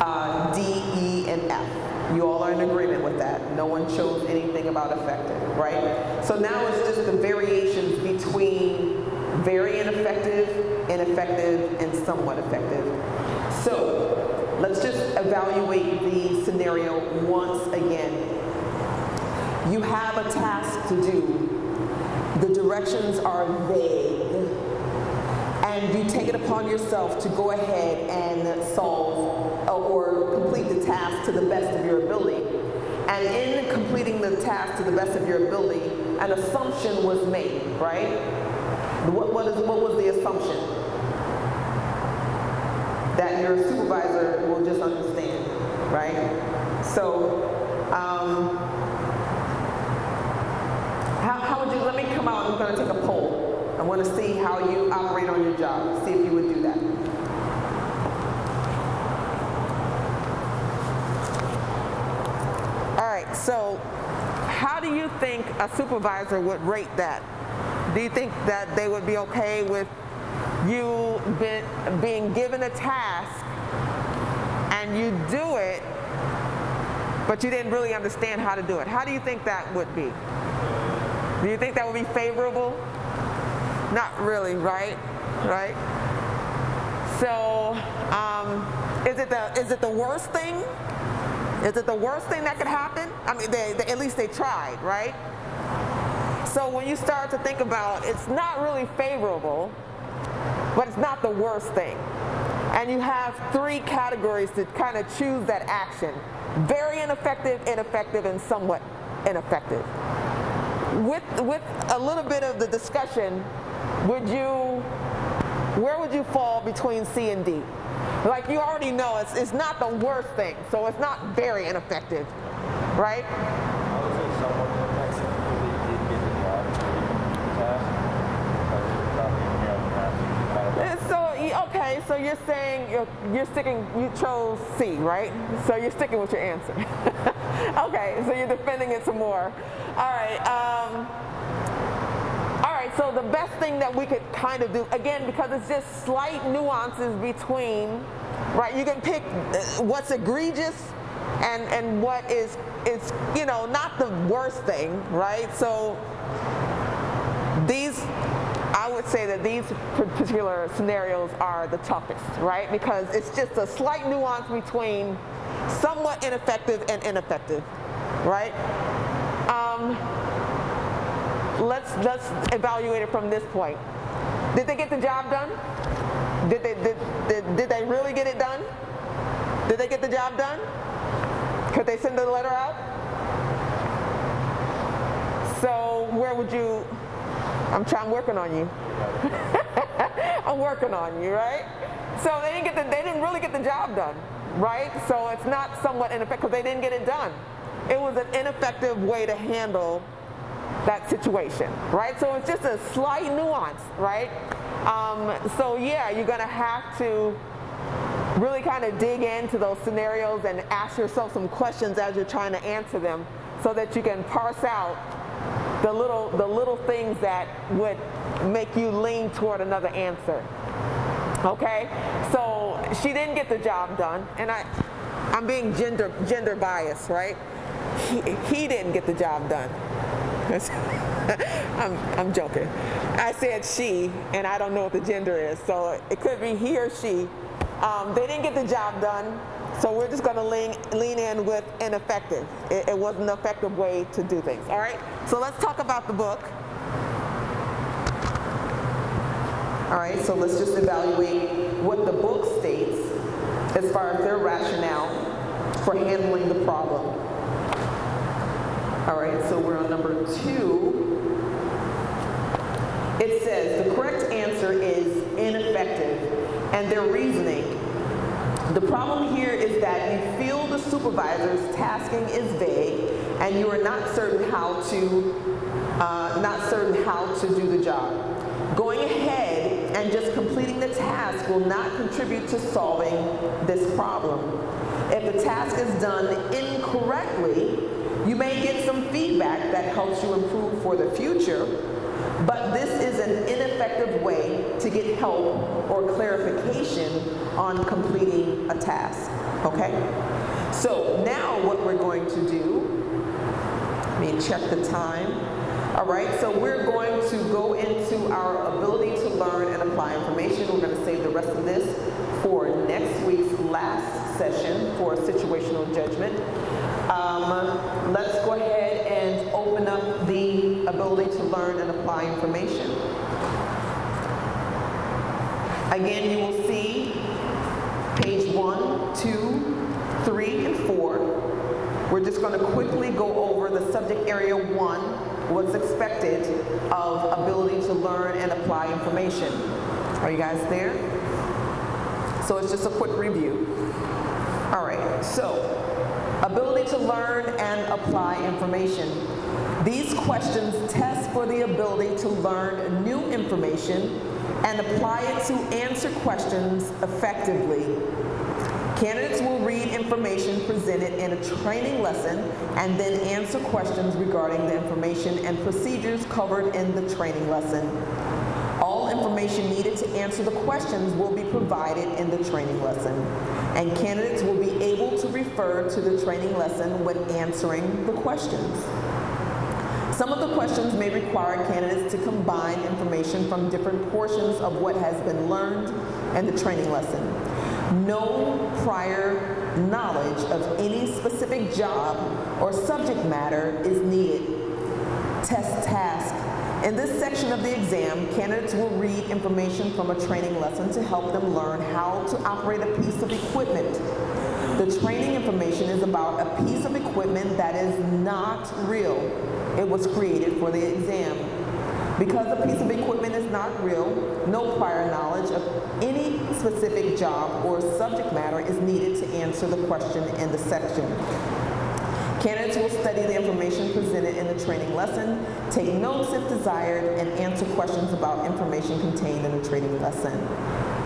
uh, D, E, and F. You all are in agreement with that. No one chose anything about effective, right? So now it's just the variations between very ineffective, ineffective, and somewhat effective. So let's just evaluate the scenario once again. You have a task to do. The directions are vague. And you take it upon yourself to go ahead and solve or complete the task to the best of your ability. And in completing the task to the best of your ability, an assumption was made, right? What, what, is, what was the assumption? That your supervisor will just understand, right? So, um, how, how would you, let me come out, I'm going to take a poll. I want to see how you operate on your job, see if you would do that. All right, so how do you think a supervisor would rate that? Do you think that they would be okay with you been, being given a task and you do it, but you didn't really understand how to do it? How do you think that would be? Do you think that would be favorable? Not really, right? Right? So, um, is it the is it the worst thing? Is it the worst thing that could happen? I mean, they, they, at least they tried, right? so when you start to think about it's not really favorable, but it's not the worst thing. And you have three categories to kind of choose that action. Very ineffective, ineffective, and somewhat ineffective. With, with a little bit of the discussion, would you, where would you fall between C and D? Like you already know, it's, it's not the worst thing, so it's not very ineffective, right? Okay, so you're saying you're, you're sticking. You chose C, right? So you're sticking with your answer. okay, so you're defending it some more. All right. Um, all right. So the best thing that we could kind of do again, because it's just slight nuances between, right? You can pick uh, what's egregious and and what is is you know not the worst thing, right? So these I would say that these particular scenarios are the toughest, right? Because it's just a slight nuance between somewhat ineffective and ineffective, right? Um, let's let's evaluate it from this point. Did they get the job done? Did they did, did, did they really get it done? Did they get the job done? Could they send the letter out? So where would you? I'm trying I'm working on you. I'm working on you, right? So they didn't get the, they didn't really get the job done, right? So it's not somewhat ineffective because they didn't get it done. It was an ineffective way to handle that situation, right? So it's just a slight nuance, right? Um, so yeah, you're gonna have to really kind of dig into those scenarios and ask yourself some questions as you're trying to answer them so that you can parse out the little the little things that would make you lean toward another answer. Okay? So she didn't get the job done and I I'm being gender gender biased, right? He, he didn't get the job done. I'm, I'm joking. I said she, and I don't know what the gender is, so it could be he or she. Um, they didn't get the job done, so we're just going to lean, lean in with ineffective. It, it wasn't an effective way to do things. All right? So let's talk about the book. All right, so let's just evaluate what the book states as far as their rationale for handling the problem. All right, so we're on number two. It says the correct answer is ineffective, and their reasoning. The problem here is that you feel the supervisor's tasking is vague, and you are not certain how to uh, not certain how to do the job. Going ahead and just completing the task will not contribute to solving this problem. If the task is done incorrectly, you may get some feedback that helps you improve for the future, but this is an ineffective way to get help or clarification on completing a task, okay? So now what we're going to do, let me check the time. All right, so we're going to go into our ability to learn and apply information. We're going to save the rest of this for next week's last session for situational judgment. Um, let's go ahead and open up the ability to learn and apply information. Again, you will see page one, two, three, and four. We're just going to quickly go over the subject area one, what's expected of ability to learn and apply information. Are you guys there? So it's just a quick review. All right, so ability to learn and apply information. These questions test for the ability to learn new information and apply it to answer questions effectively. Candidates will read information presented in a training lesson and then answer questions regarding the information and procedures covered in the training lesson. Information needed to answer the questions will be provided in the training lesson, and candidates will be able to refer to the training lesson when answering the questions. Some of the questions may require candidates to combine information from different portions of what has been learned in the training lesson. No prior knowledge of any specific job or subject matter is needed. Test task. In this section of the exam, candidates will read information from a training lesson to help them learn how to operate a piece of equipment. The training information is about a piece of equipment that is not real. It was created for the exam. Because a piece of equipment is not real, no prior knowledge of any specific job or subject matter is needed to answer the question in the section. Candidates will study the information presented in the training lesson, take notes if desired, and answer questions about information contained in the training lesson.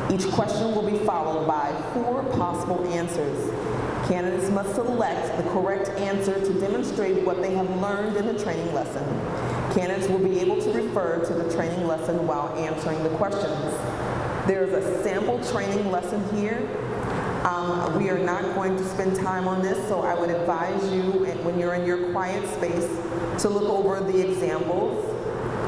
Each question will be followed by four possible answers. Candidates must select the correct answer to demonstrate what they have learned in the training lesson. Candidates will be able to refer to the training lesson while answering the questions. There is a sample training lesson here um, we are not going to spend time on this, so I would advise you when you're in your quiet space to look over the examples.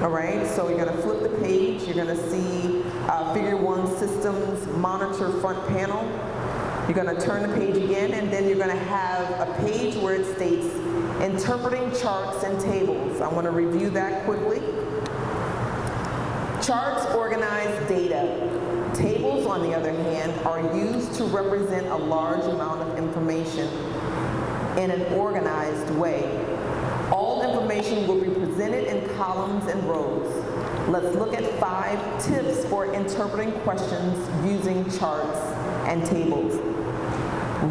All right, so you're going to flip the page. You're going to see uh, Figure 1 Systems Monitor Front Panel. You're going to turn the page again, and then you're going to have a page where it states Interpreting Charts and Tables. I want to review that quickly. Charts organize data. Tables, on the other hand, are used to represent a large amount of information in an organized way. All information will be presented in columns and rows. Let's look at five tips for interpreting questions using charts and tables.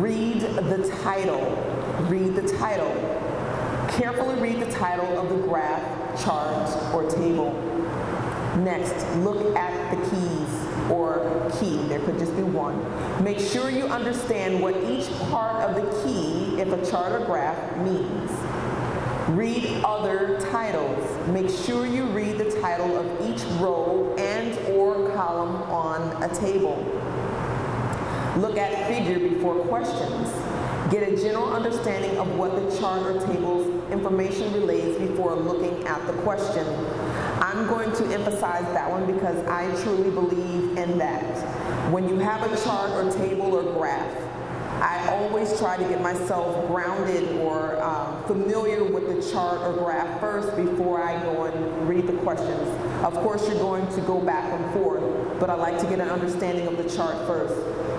Read the title. Read the title. Carefully read the title of the graph, chart, or table. Next, look at the keys or key. There could just be one. Make sure you understand what each part of the key, if a chart or graph, means. Read other titles. Make sure you read the title of each row and or column on a table. Look at figure before questions. Get a general understanding of what the chart or table's information relays before looking at the question. I'm going to emphasize that one because I truly believe in that. When you have a chart or table or graph, I always try to get myself grounded or um, familiar with the chart or graph first before I go and read the questions. Of course, you're going to go back and forth, but I like to get an understanding of the chart first.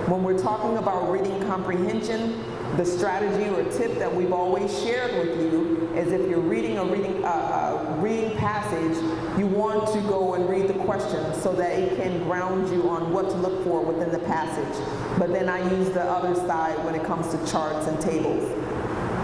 When we're talking about reading comprehension, the strategy or tip that we've always shared with you is if you're reading a reading, uh, uh, reading passage, you want to go and read the questions so that it can ground you on what to look for within the passage. But then I use the other side when it comes to charts and tables.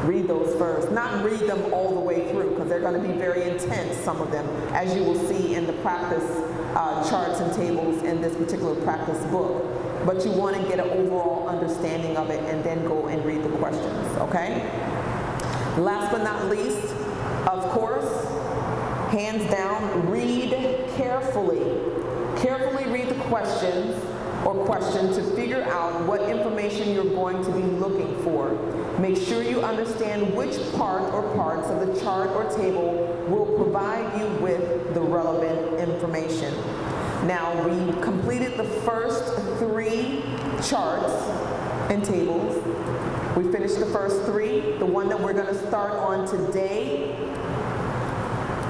Read those first. Not read them all the way through because they're going to be very intense, some of them, as you will see in the practice uh, charts and tables in this particular practice book but you want to get an overall understanding of it and then go and read the questions, okay? Last but not least, of course, hands down, read carefully. Carefully read the questions or question to figure out what information you're going to be looking for. Make sure you understand which part or parts of the chart or table will provide you with the relevant information. Now, we completed the first three charts and tables. We finished the first three. The one that we're going to start on today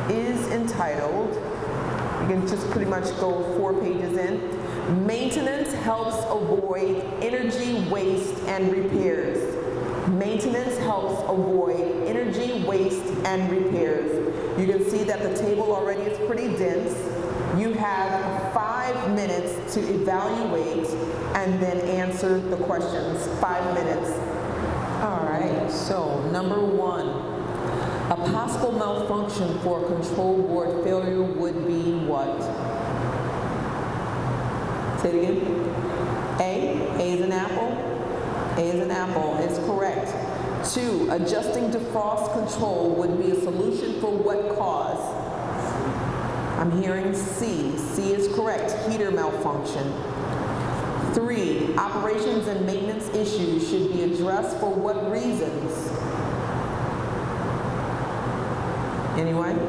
is entitled, you can just pretty much go four pages in. Maintenance helps avoid energy waste and repairs. Maintenance helps avoid energy waste and repairs. You can see that the table already is pretty dense. You have five minutes to evaluate and then answer the questions. Five minutes. All right, so number one, a possible malfunction for control board failure would be what? Say it again. A, A is an apple. A is an apple, it's correct. Two, adjusting defrost control would be a solution for what cause? I'm hearing C. C is correct, heater malfunction. Three, operations and maintenance issues should be addressed for what reasons? Anyone?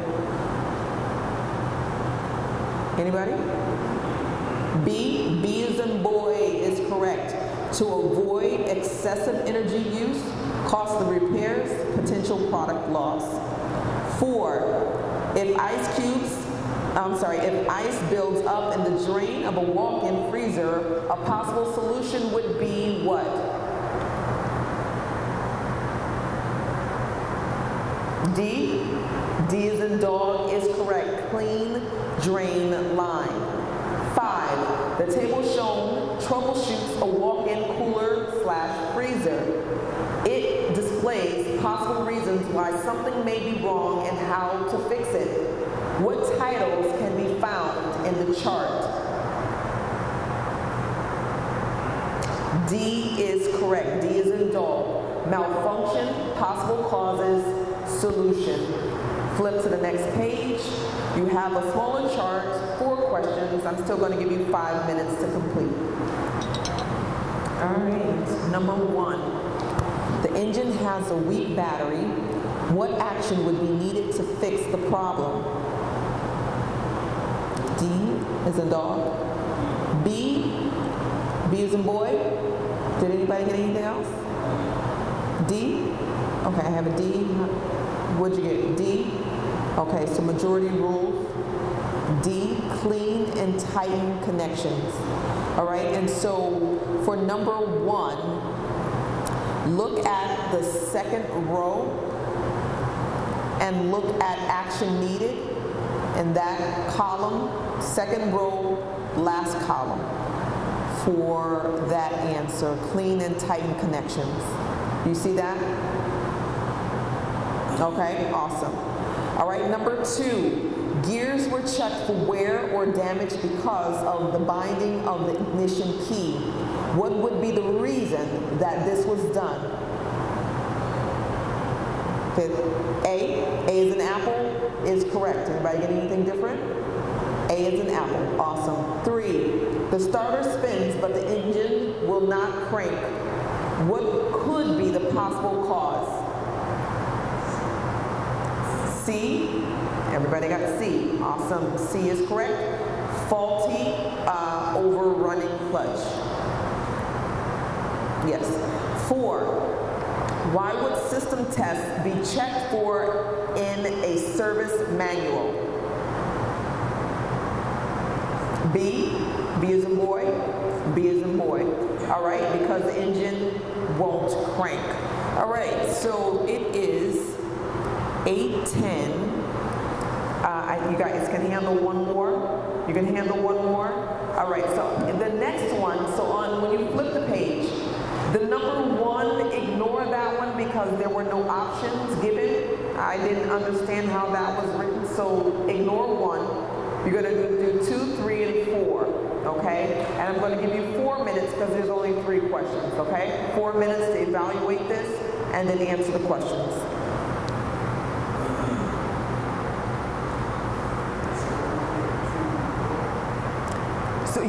Anybody? B, B is in boy is correct. To avoid excessive energy use, costly repairs, potential product loss. Four, If ice cubes, I'm sorry, if ice builds up in the drain of a walk-in freezer, a possible solution would be what? D. D is in dog is correct. Clean drain line. Five, the table shown troubleshoots a walk-in cooler slash freezer. It displays possible reasons why something may be wrong and how to fix it. What titles can be found in the chart? D is correct. D is in dog. Malfunction, possible causes, solution. Flip to the next page. You have a smaller chart, four questions. I'm still going to give you five minutes to complete. All right, number one. The engine has a weak battery. What action would be needed to fix the problem? D is in dog. B, B is in boy. Did anybody get anything else? D? Okay, I have a D. What'd you get? D? Okay, so majority rules. D, clean and tighten connections. All right, and so for number one, look at the second row and look at action needed in that column, second row, last column for that answer, clean and tighten connections. You see that? Okay, awesome. All right, number two, gears were checked for wear or damage because of the binding of the ignition key. What would be the reason that this was done? Okay, A, A is an apple, is correct. Anybody get anything different? A is an apple, awesome. Three, the starter spins, but the engine will not crank. What could be the possible cause? C, everybody got C, awesome. C is correct. Faulty uh, overrunning clutch. Yes. Four, why would system tests be checked for in a service manual? B, B is in boy, B is in boy. All right, because the engine won't crank. All right, so it is 810. Uh, you guys can handle one more? You can handle one more? All right, so the next one, so on when you flip the page, the number one, ignore that one because there were no options given. I didn't understand how that was written, so ignore one. You're gonna do, do two, three, and four, okay? And I'm gonna give you four minutes because there's only three questions, okay? Four minutes to evaluate this and then answer the questions.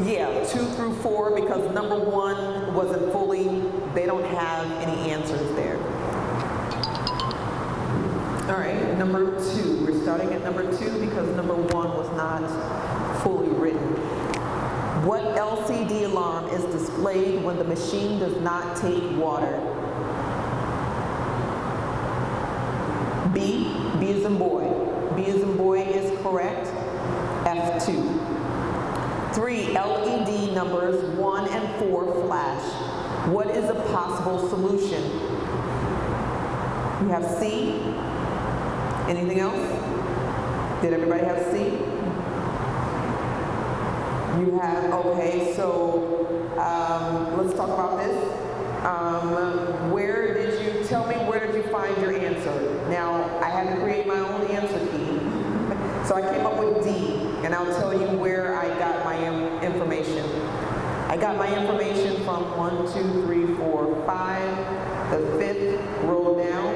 Yeah, two through four because number one wasn't fully, they don't have any answers there. All right, number two. We're starting at number two because number one was not fully written. What LCD alarm is displayed when the machine does not take water? B, B is in boy. B is in boy is correct. F2. Three, LED numbers one and four flash. What is a possible solution? You have C. Anything else? Did everybody have C? You have, okay, so um, let's talk about this. Um, where did you, tell me where did you find your answer? Now, I had to create my own answer key. So I came up with D, and I'll tell you where I got information. I got my information from one, two, three, four, five, the fifth row down,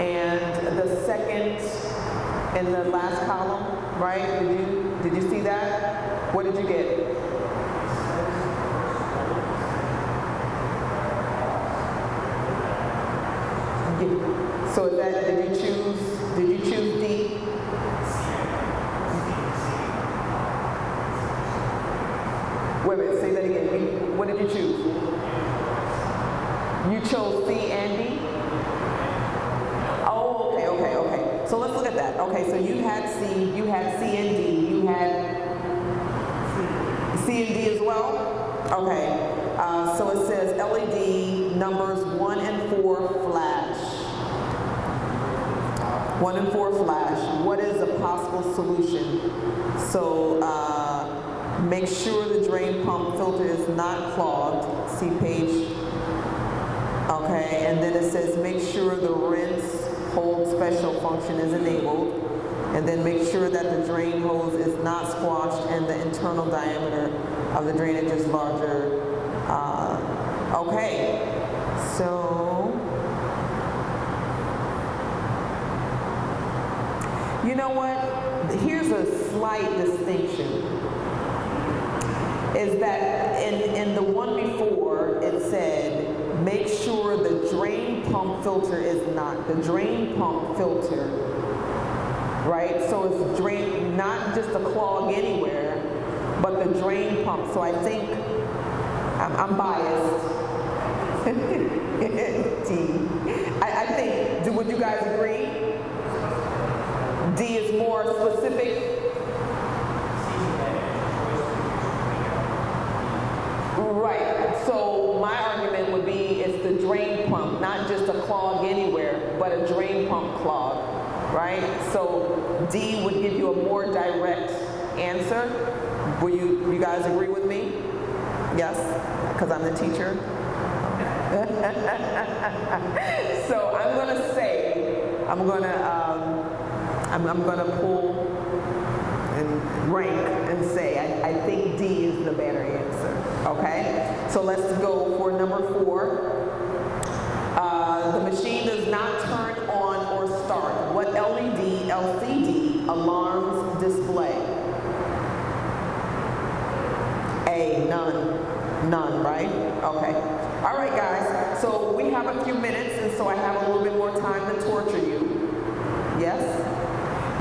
and the second in the last column, right? Did you did you see that? What did you get? So that did you choose did you choose What did you choose? You chose C and D? Oh, okay, okay, okay. So let's look at that. Okay, so you had C, you had C and D, you had C and D as well? Okay, uh, so it says LED numbers one and four flash. One and four flash. What is a possible solution? So uh, make sure the drain pump filter is not clogged. See page. Okay, and then it says make sure the rinse hold special function is enabled. And then make sure that the drain hose is not squashed and the internal diameter of the drainage is larger. Uh, okay, so you know what? Here's a slight distinction. Is that in, in the one before it said make sure the drain pump filter is not the drain pump filter right? So it's drain, not just a clog anywhere, but the drain pump. So I think I'm, I'm biased. D. I, I think, do, would you guys agree? D is more specific. Right. So my argument would be it's the drain pump, not just a clog anywhere, but a drain pump clog right? So D would give you a more direct answer. Will you, you guys agree with me? Yes, because I'm the teacher. so I'm gonna say, I'm gonna, um, I'm, I'm, gonna pull and rank and say, I, I think D is the better answer, okay? So let's go for number four. Uh, the machine does not turn on or start. What LED, LCD alarms display? A, none. None, right? Okay. All right, guys. So we have a few minutes, and so I have a little bit more time to torture you. Yes?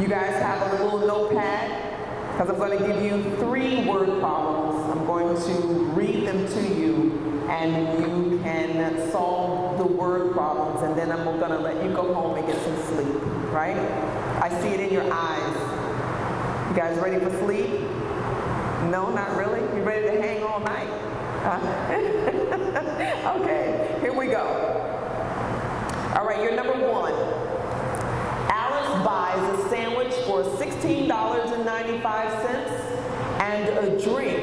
You guys have a little notepad? Because I'm going to give you three word problems. I'm going to read them to you, and you can solve the word problems, and then I'm going to let you go home and get some sleep, right? I see it in your eyes. You guys ready for sleep? No, not really? You ready to hang all night? Huh? okay, here we go. All right, you're number one. Alice buys a sandwich for $16.95 and a drink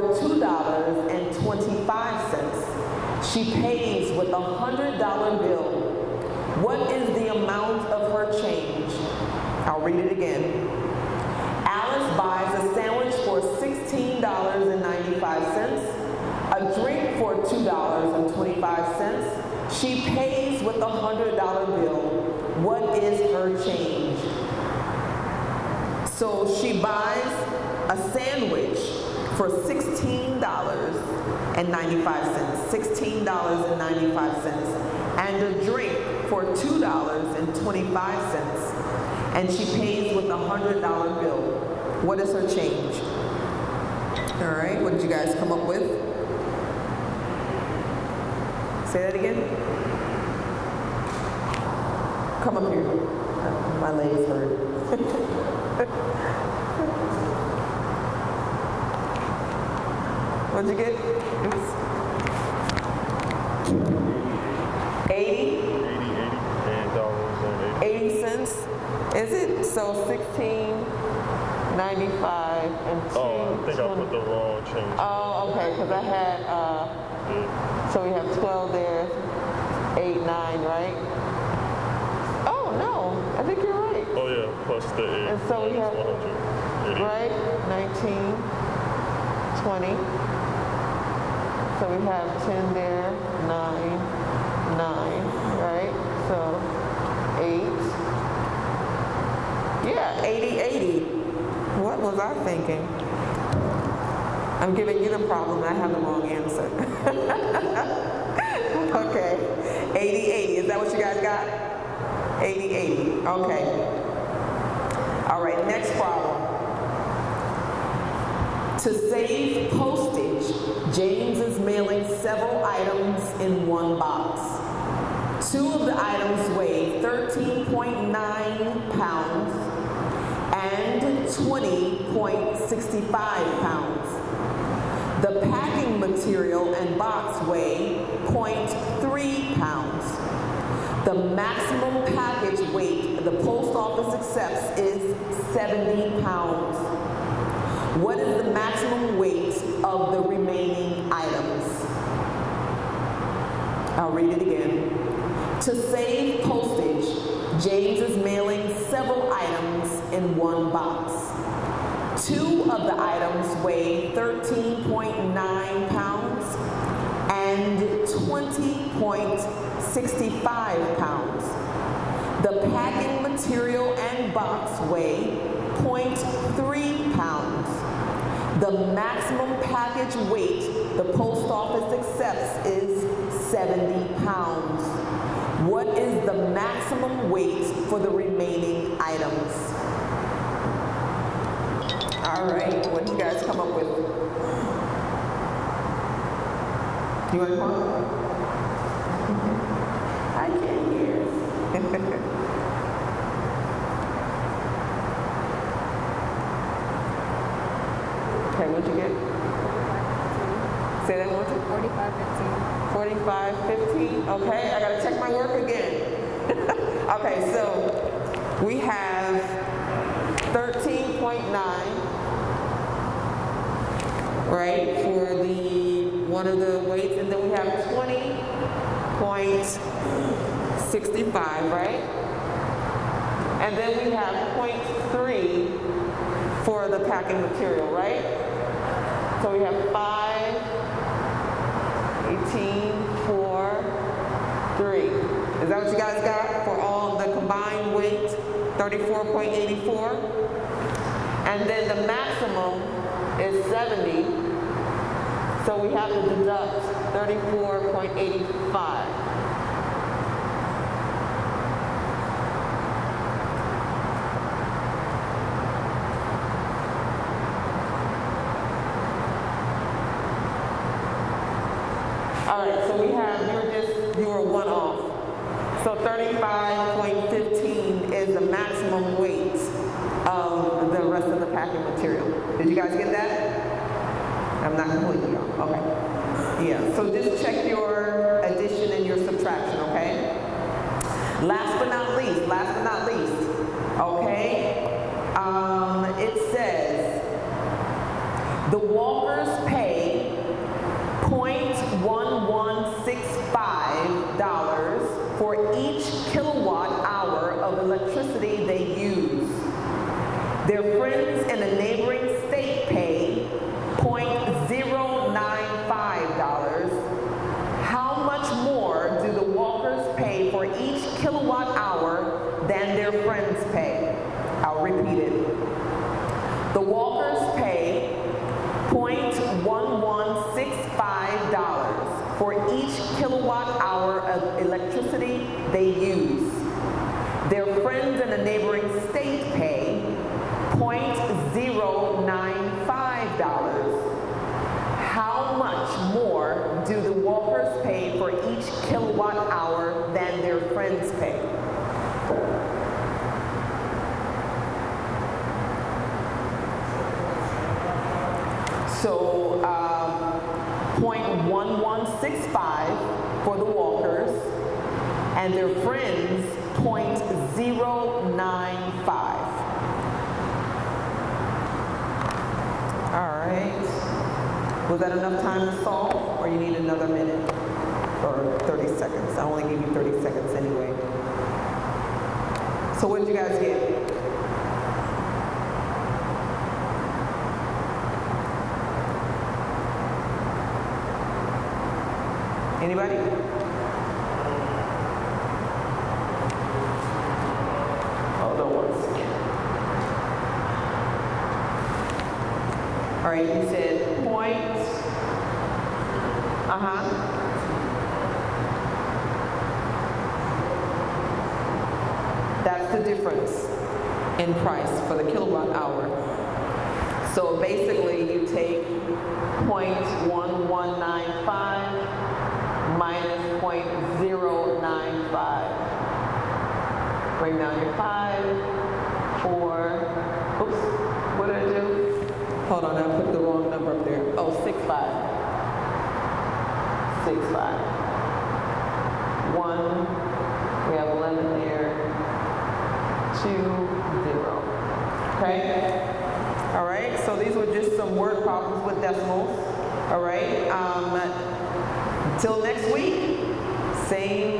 for $2.25. She pays with a $100 bill. What is the amount of her change? I'll read it again. Alice buys a sandwich for $16.95, a drink for $2.25. She pays with a $100 bill. What is her change? So she buys a sandwich for $16.95, $16.95, and a drink for $2.25, and she pays with a $100 bill. What is her change? All right, what did you guys come up with? Say that again. Come up here. My legs hurt. What'd you get? Oops. 80? 80, 80 dollars and 80. 80 cents? Is it? So 16, 95, and 2. Oh, I think I put the wrong change. Oh, okay, because I had, uh, Yeah. so we have 12 there, 8, 9, right? Oh, no, I think you're right. Oh yeah, plus the 8. And so we have- 100. Right? 19, 20. So we have 10 there, 9, 9, right? So 8. Yeah, 80, 80. What was I thinking? I'm giving you the problem, I have the wrong answer. okay, 80, 80. Is that what you guys got? 80, 80. Okay. All right, next problem. To save postage, James is mailing several items in one box. Two of the items weigh 13.9 pounds and 20.65 pounds. The packing material and box weigh 0.3 pounds. The maximum package weight the post office accepts is 70 pounds. What is the maximum weight of the remaining items? I'll read it again. To save postage, James is mailing several items in one box. Two of the items weigh 13.9 pounds and 20.65 pounds. The packing material and box weigh 0.3 pounds. The maximum package weight the post office accepts is 70 pounds. What is the maximum weight for the remaining items? All right, what do you guys come up with? You want to come up? I can't hear. okay, what'd you get? Say that one more time. 45, 15. 45, 15. Okay, I gotta check my work again. okay, so we have 13.9, right, for the one of the weights, and then we have 20.65, right? And then we have 0.3 for the packing material, right? So we have 5, 18, 4, 3. Is that what you guys got for all the combined weight? 34.84? And then the maximum is 70. So we have to deduct 34.85. All right, so we have, you're just, you were one off. So 35.15 is the maximum weight of the rest of the packing material. Did you guys get that? I'm not completely off, okay. Yeah, so just check your addition and your subtraction, okay? Last but not least, last but not least, okay? Um, it says, the walkers pay $0.1165 for each kilowatt hour of electricity they use. Their friends in a neighboring state pay $0.095. How much more do the walkers pay for each kilowatt hour than their friends pay? I'll repeat it. The walkers pay $0.1165 for each kilowatt hour of electricity they use. Their friends in a neighboring state pay $0.095. How much more do the walkers pay for each kilowatt hour than their friends pay? So um, 0.1165 for the walkers, and their friends 0.095. All right. Was that enough time to solve, or you need another minute or 30 seconds? I only gave you 30 seconds anyway. So what did you guys get? Anybody? Hold on one second. All right, you said point. Uh-huh. That's the difference in price for the kilowatt hour. So basically, you take 0.1195 minus 0.095. Bring down your five, four, oops, what did I do? Hold on, I put the wrong number up there. Oh, six, five. Six, five. One, we have 11 there, two, zero. Okay? All right, so these were just some word problems with decimals. All right, um, until next week, same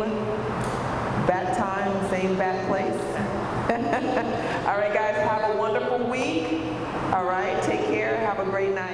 bat time, same bat place. All right, guys, have a wonderful week. All right, take care. Have a great night.